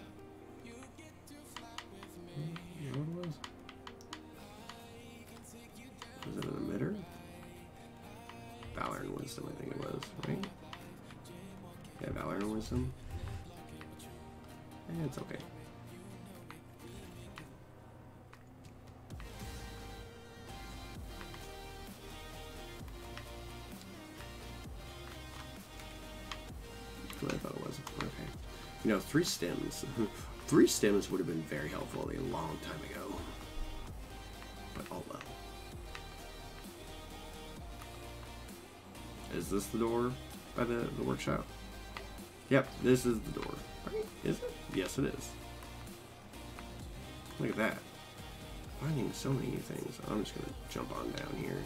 have three stims. three stims would have been very helpful a long time ago. But oh well. Is this the door by the, the workshop? Yep, this is the door. Is it? Yes, it is. Look at that. Finding so many things. I'm just going to jump on down here.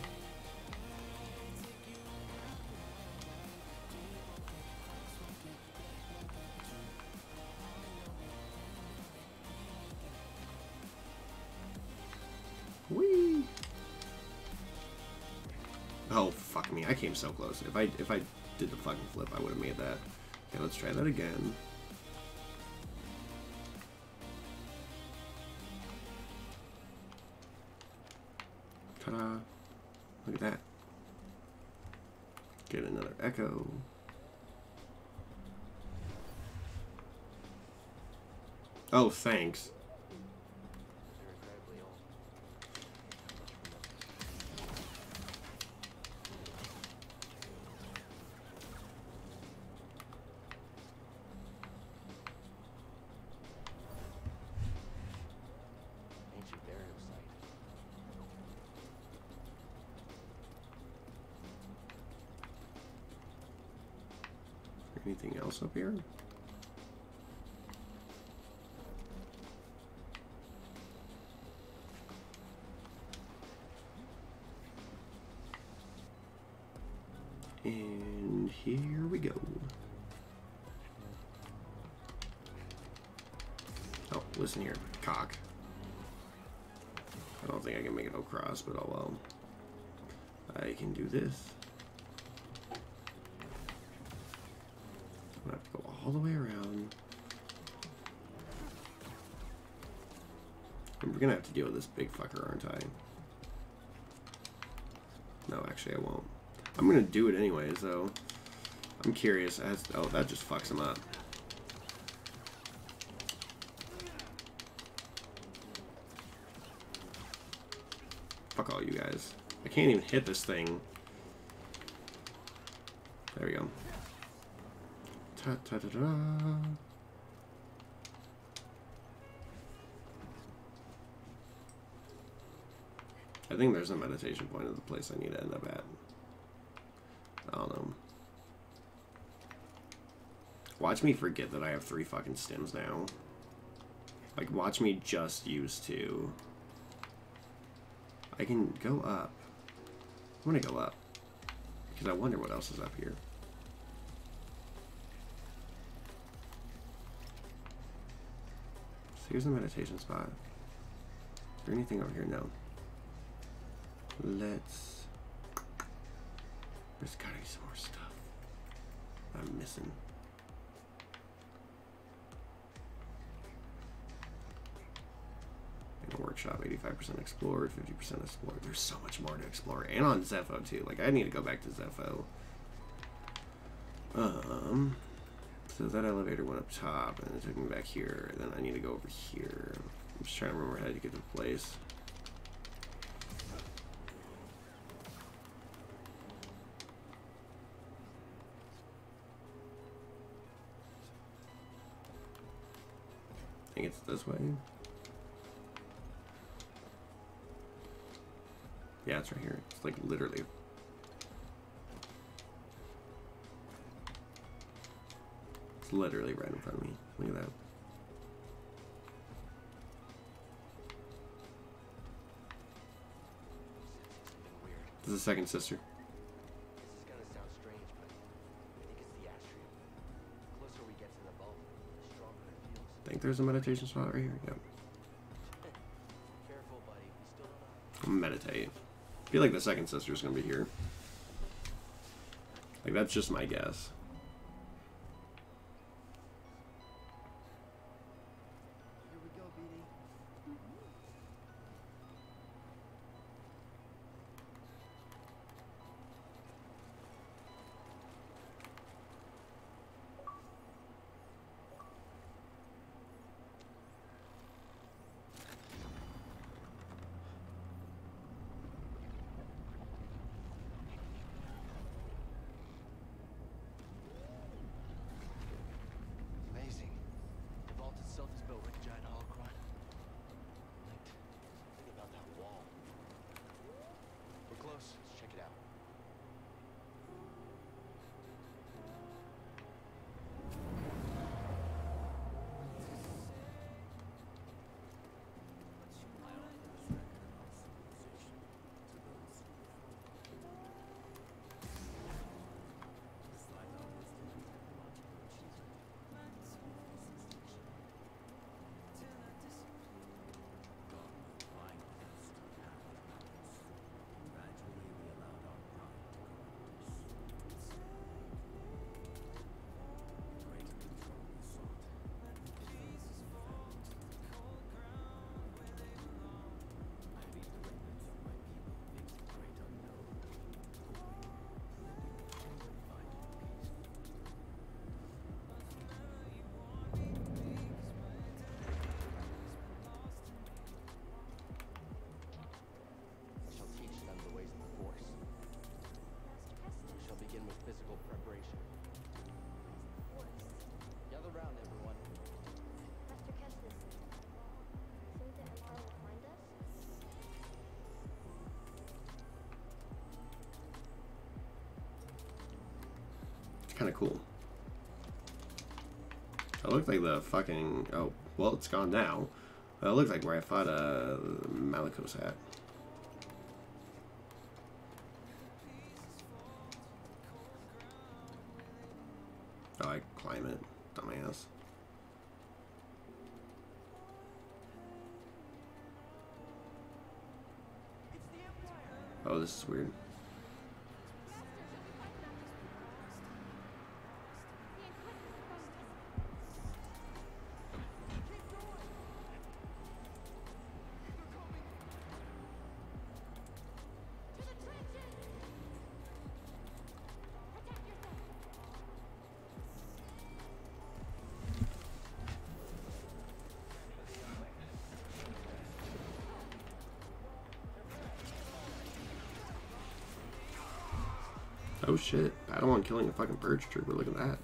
So close. If I if I did the fucking flip, I would have made that. Okay, let's try that again. Ta-da! Look at that. Get another echo. Oh, thanks. Listen here, cock. I don't think I can make it across, but oh well. Um, I can do this. I'm gonna have to go all the way around. We're gonna have to deal with this big fucker, aren't I? No, actually I won't. I'm gonna do it anyways, though. I'm curious as oh that just fucks him up. You guys. I can't even hit this thing. There we go. Ta ta da. I think there's a meditation point of the place I need to end up at. I don't know. Watch me forget that I have three fucking stims now. Like, watch me just use two. I can go up. I'm gonna go up. Because I wonder what else is up here. So here's the meditation spot. Is there anything over here? No. Let's. There's gotta be some more stuff I'm missing. Workshop, 85% explored, 50% explored. There's so much more to explore. And on Zeffo, too. Like, I need to go back to Zeffo. Um, so that elevator went up top, and it took me back here. Then I need to go over here. I'm just trying to remember how to get to the place. I think it's this way. Yeah, it's right here. It's like literally. It's literally right in front of me. Look at that. This is the second sister. This is gonna sound strange, but I think it's the astrium. The closer we get to the bulb, the stronger it feels. think there's a meditation spot right here. Yep. Careful, buddy. Still don't know. I'm gonna meditate. I feel like the second sister's gonna be here. Like that's just my guess. Kind of cool. It looked like the fucking. Oh, well, it's gone now. It looked like where I fought uh, Malicos at. Oh, I climb it. Dumbass. Oh, this is weird. Shit. I don't want killing a fucking purge trooper. Look at that.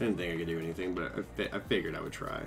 I didn't think I could do anything, but I, fi I figured I would try.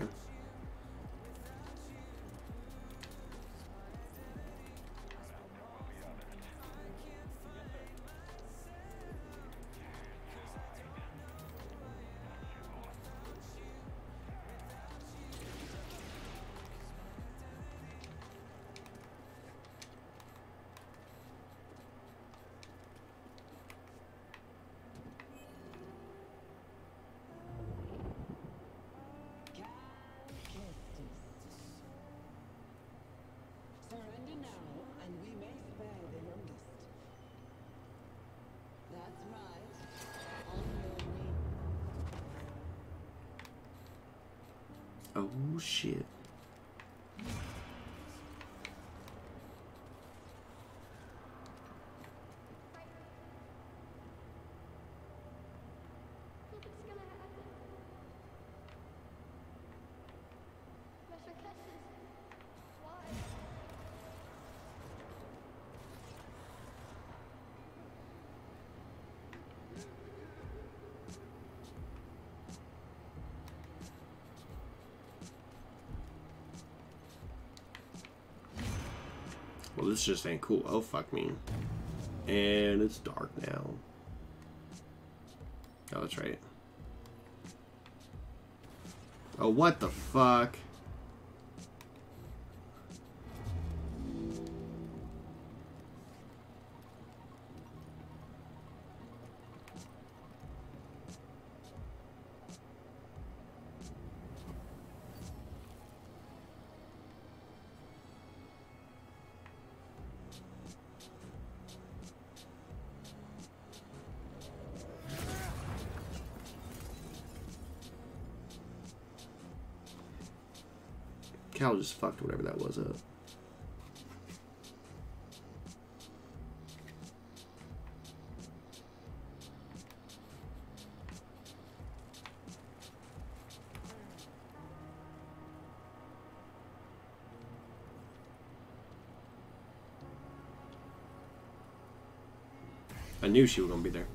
This just ain't cool. Oh, fuck me. And it's dark now. Oh, that's right. Oh, what the fuck? Just fucked whatever that was up. I knew she was gonna be there.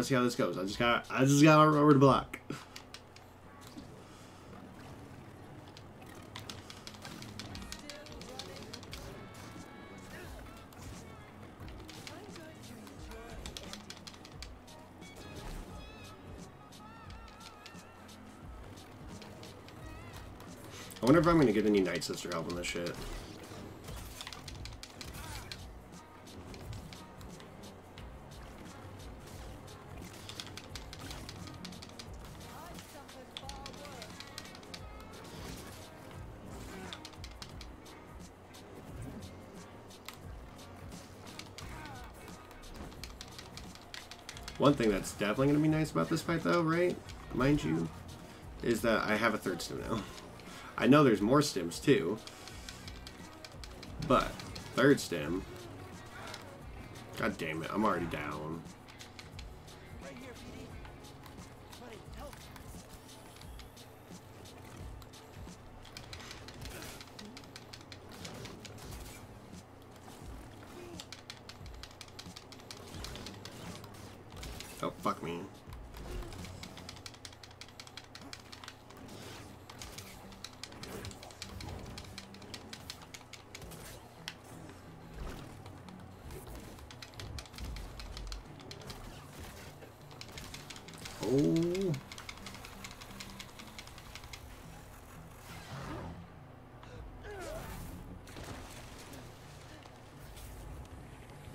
Want to see how this goes. I just got I just got over the block. I wonder if I'm gonna get any Night Sister help on this shit. One thing that's definitely going to be nice about this fight, though, right? Mind you, is that I have a third stim now. I know there's more stims, too. But, third stim. God damn it, I'm already down.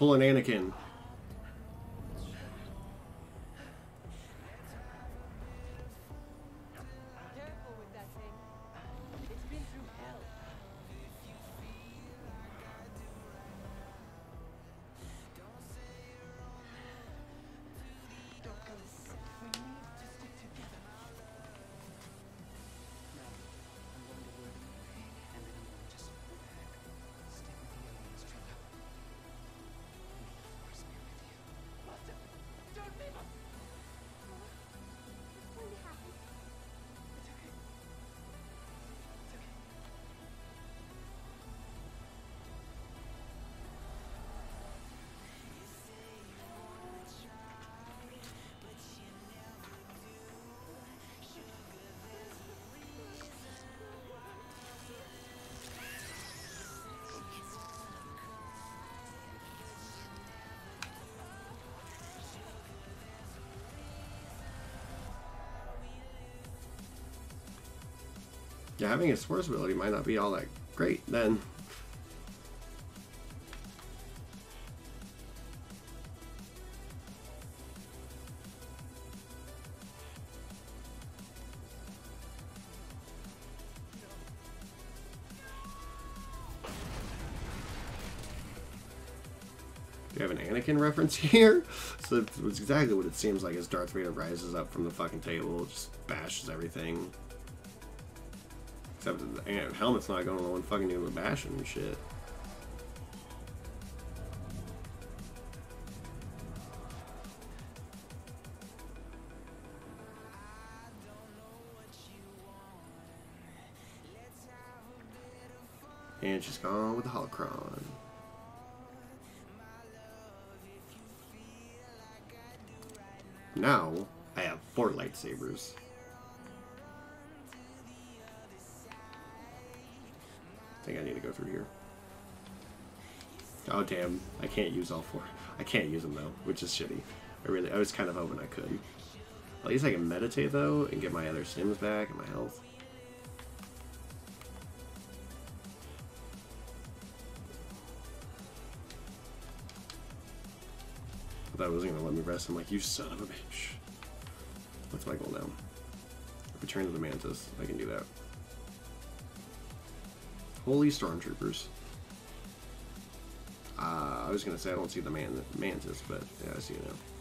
Pull an Anakin. Having a sports ability might not be all that great then. You have an Anakin reference here? So it's exactly what it seems like as Darth Vader rises up from the fucking table, just bashes everything. Except the and helmet's not going one fucking doing the bashing and shit. And she's gone with the holocron. Now, I have four lightsabers. I think I need to go through here. Oh damn, I can't use all four. I can't use them though, which is shitty. I really, I was kind of hoping I could. At least I can meditate though and get my other stims back and my health. I thought it wasn't gonna let me rest. I'm like, you son of a bitch. What's my goal now? Return to the Mantis. I can do that. Holy Stormtroopers. Uh, I was gonna say I don't see the man Mantis, but yeah, I see it now.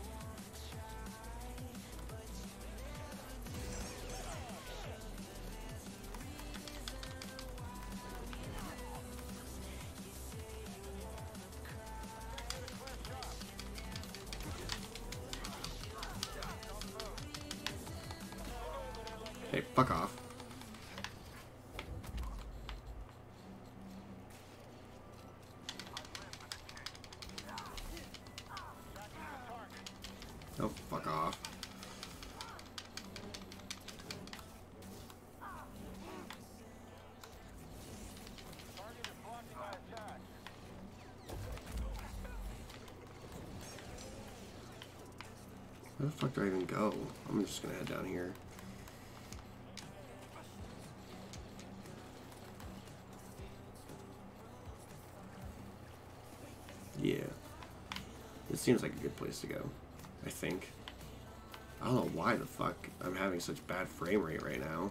Just gonna head down here. Yeah. It seems like a good place to go. I think. I don't know why the fuck I'm having such bad frame rate right now.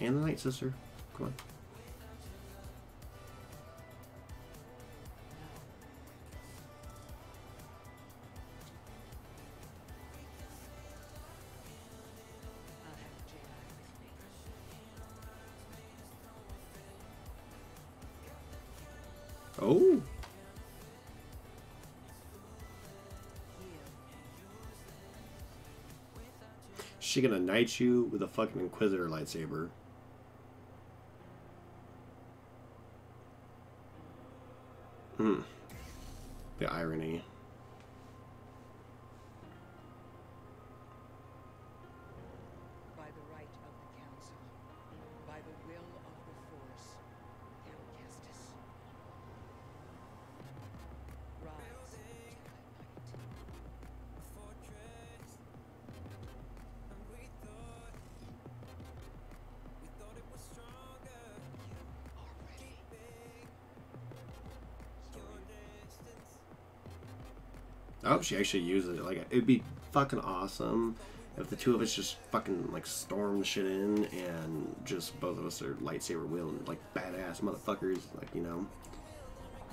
And the Night Sister. Come on. Oh! She gonna knight you with a fucking Inquisitor lightsaber. She actually uses it. Like, it'd be fucking awesome if the two of us just fucking, like, storm shit in and just both of us are lightsaber wielding, like, badass motherfuckers. Like, you know.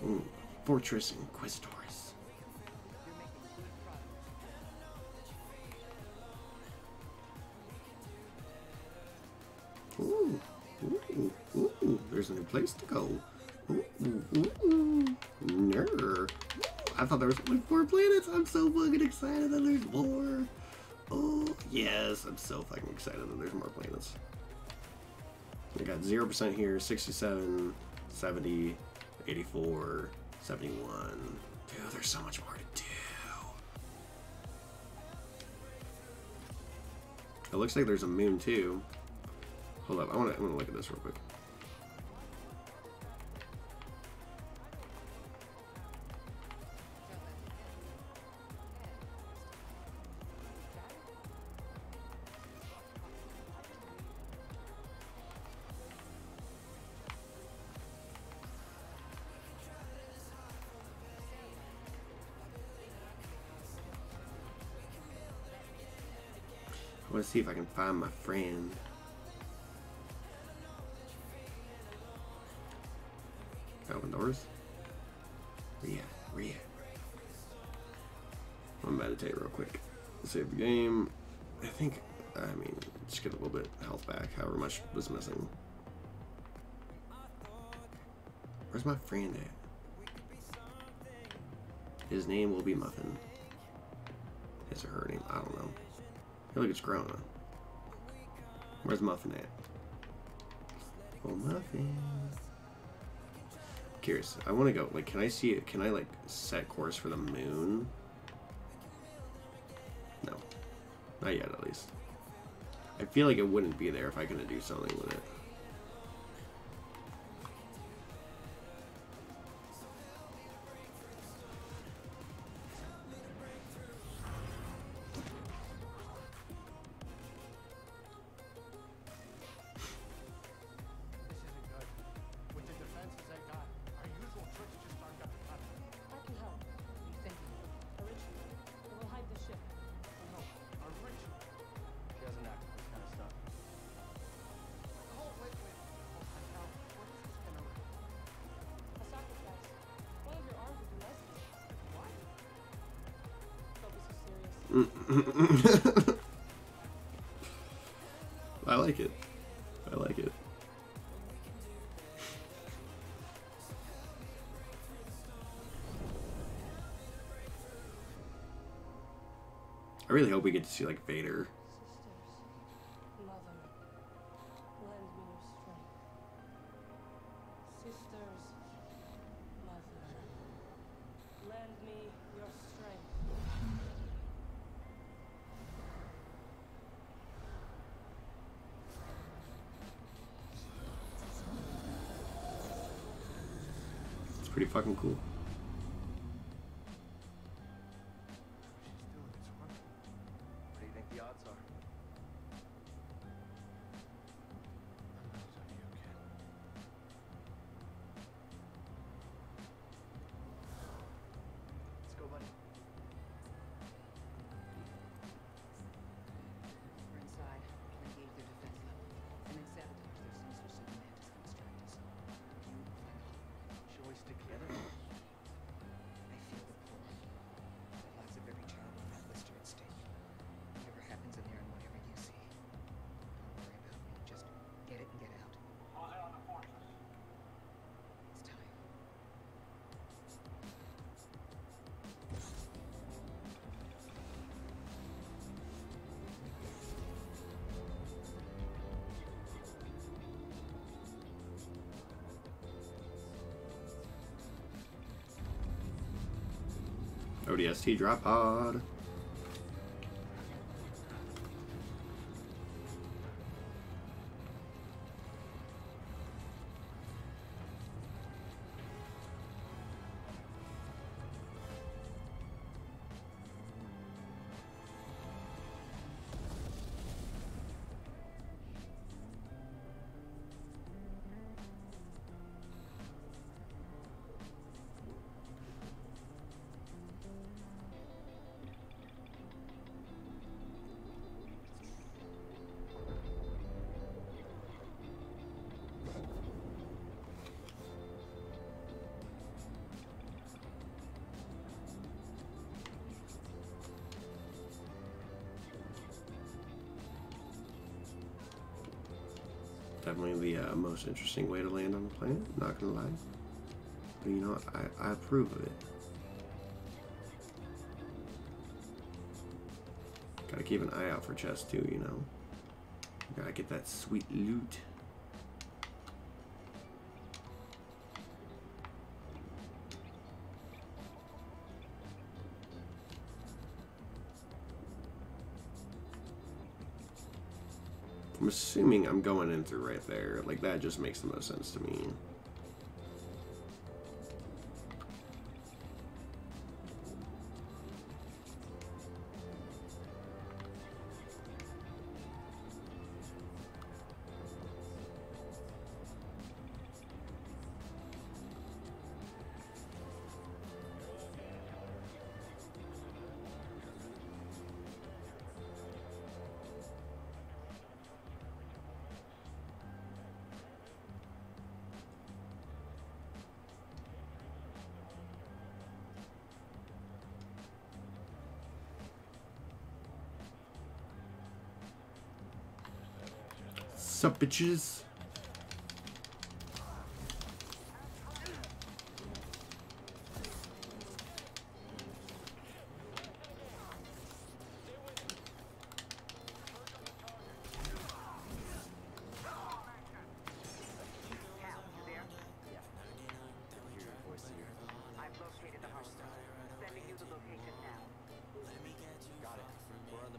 Mm. Fortress Inquisitorius. Ooh, ooh, ooh, there's a new place to go. Ooh, ooh, ooh, ooh. Nur. I thought there was only four planets. I'm so fucking excited that there's more. Oh, yes, I'm so fucking excited that there's more planets. We got 0% here, 67, 70, 84, 71. Dude, there's so much more to do. It looks like there's a moon too. Hold up, I want to I want to look at this real quick. See if I can find my friend. Open doors. Where you at? Where you at? I'm meditate real quick. Save the game. I think, I mean, just get a little bit health back, however much was missing. Where's my friend at? His name will be Muffin. His or her name, I don't know. Like it's Grona. Where's Muffin at? Oh, Muffin. Curious. I want to go. Like, can I see it? Can I, like, set course for the moon? No. Not yet, at least. I feel like it wouldn't be there if I couldn't do something with it. I really hope we get to see like Vader. ODST drop pod. Definitely the uh, most interesting way to land on the planet, not gonna lie. But you know? I, I approve of it. Gotta keep an eye out for chests too, you know. Gotta get that sweet loot. Assuming I'm going in through right there. Like, that just makes the most sense to me.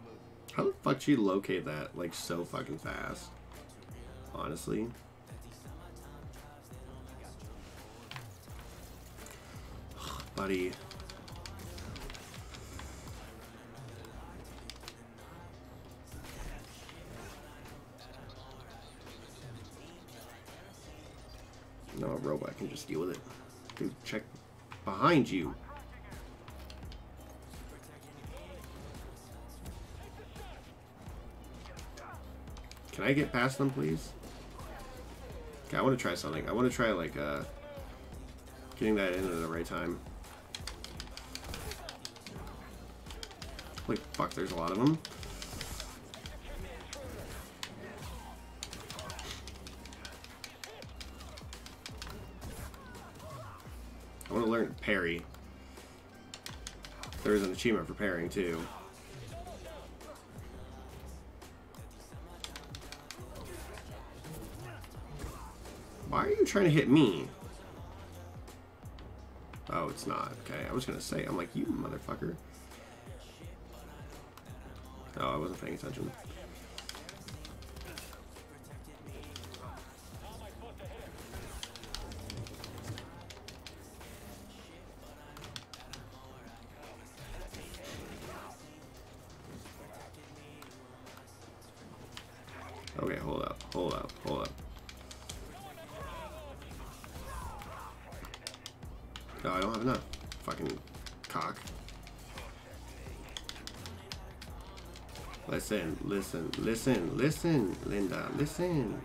Move. How the fuck did she locate that, like, so fucking fast? Honestly. Buddy. No, a robot can just deal with it. Dude, check behind you. Can I get past them, please? Okay, I want to try something. I want to try, like, uh, getting that in at the right time. Like, fuck, there's a lot of them. I want to learn parry. There is an achievement for parrying, too. Trying to hit me? Oh, it's not. Okay, I was gonna say, I'm like, you motherfucker. Oh, I wasn't paying attention. Listen, listen, listen, listen, Linda, listen.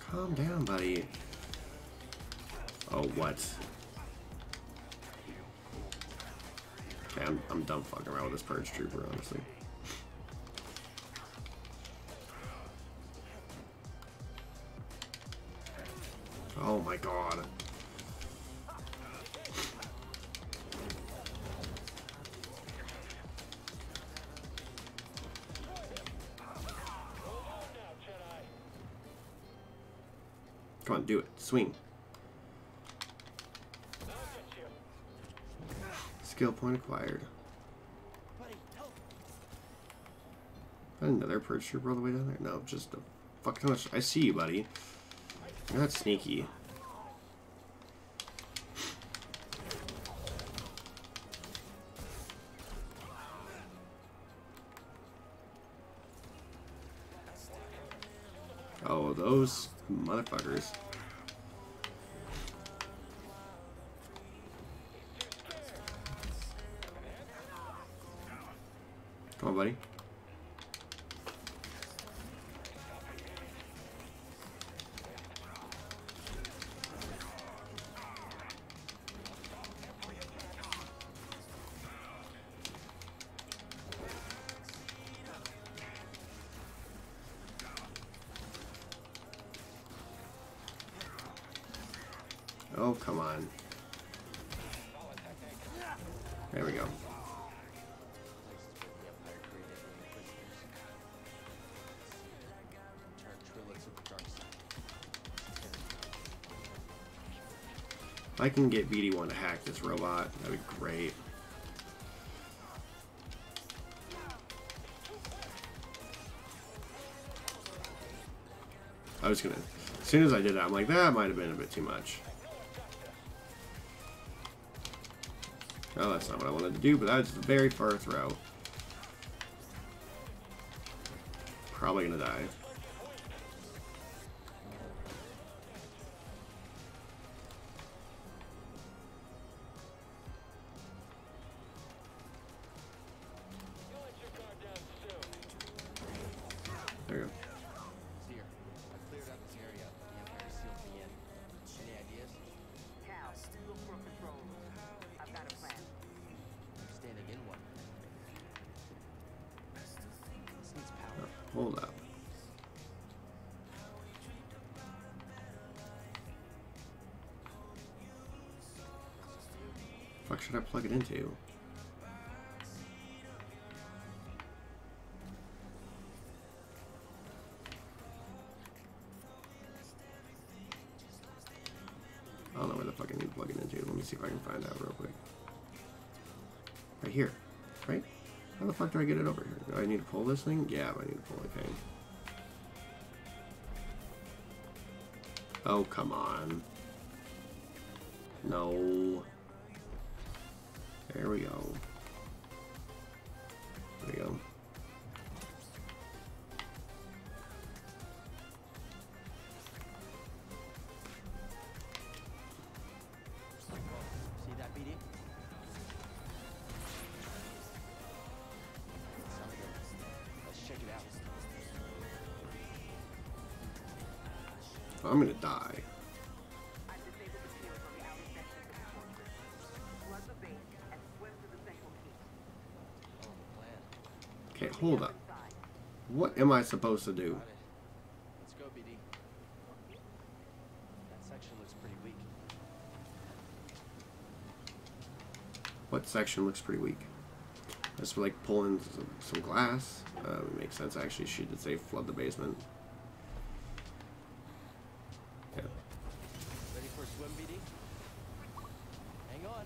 Calm down, buddy. Oh, what? Okay, I'm, I'm done fucking around with this purge trooper, honestly. Oh my god. Swing. Skill point acquired. Another purge trooper all the way down there? No, just a fuck. I see you, buddy. You're not sneaky. Oh, those motherfuckers. If I can get BD1 to hack this robot, that'd be great. I was gonna, as soon as I did that, I'm like, that might have been a bit too much. Oh, that's not what I wanted to do, but that's a very far throw. Should I plug it into? I don't know where the fuck I need to plug it into. Let me see if I can find out real quick. Right here, right? How the fuck do I get it over here? Do I need to pull this thing? Yeah, I need to pull it. Okay. Oh, come on. No. Oh, the plan. Okay, hold up. What am I supposed to do? Got. Let's go, BD. That section looks pretty weak. What section looks pretty weak? Just like pulling some, some glass. Uh, makes sense actually. She did say flood the basement. Yeah. Ready for a swim, BD? Hang on.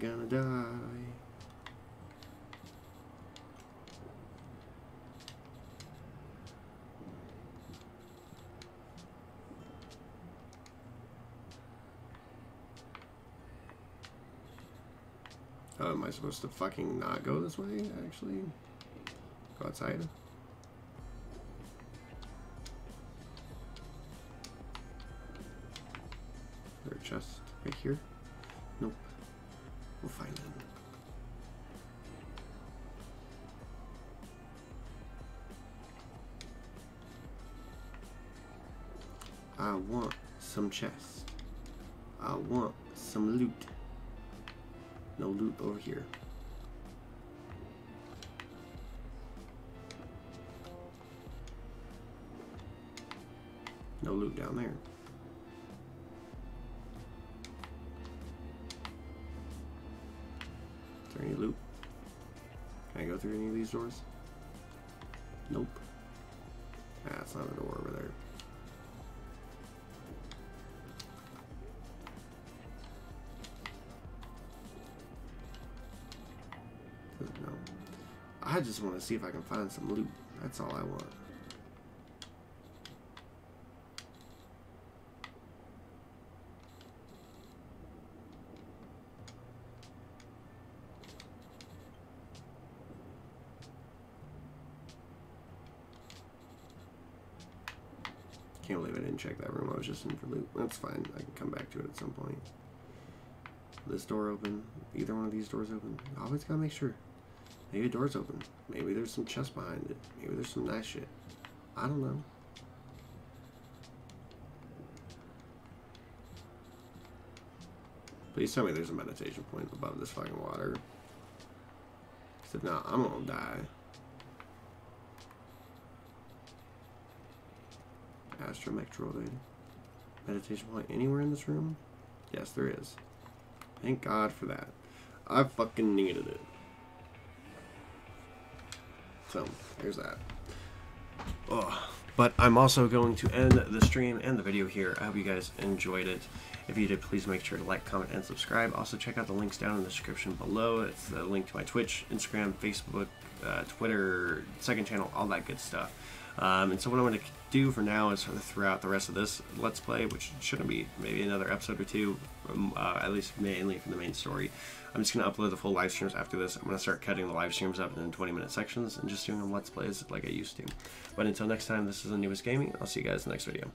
I'm gonna die. Oh, am I supposed to fucking not go this way, actually? Go outside? A chest right here? Some chests. I want some loot. No loot over here. No loot down there. Is there any loot? Can I go through any of these doors? Nope. It's not a door I just want to see if I can find some loot. That's all I want. Can't believe I didn't check that room. I was just in for loot. That's fine. I can come back to it at some point. This door open. Either one of these doors open. Always gotta make sure. Maybe the door's open. Maybe there's some chest behind it. Maybe there's some nice shit. I don't know. Please tell me there's a meditation point above this fucking water. If not, I'm gonna die. Astromech droid. Meditation point anywhere in this room? Yes, there is. Thank God for that. I fucking needed it. So, there's that. Oh, but I'm also going to end the stream and the video here. I hope you guys enjoyed it. If you did, please make sure to like, comment, and subscribe. Also, check out the links down in the description below. It's the link to my Twitch, Instagram, Facebook, uh, Twitter, second channel, all that good stuff. Um, and so what I'm going to do for now is throughout the rest of this Let's Play, which shouldn't be maybe another episode or two, um, uh, at least mainly from the main story. I'm just going to upload the full live streams after this. I'm going to start cutting the live streams up in 20 minute sections and just doing them Let's Plays like I used to. But until next time, this is Anubis Gaming. I'll see you guys in the next video.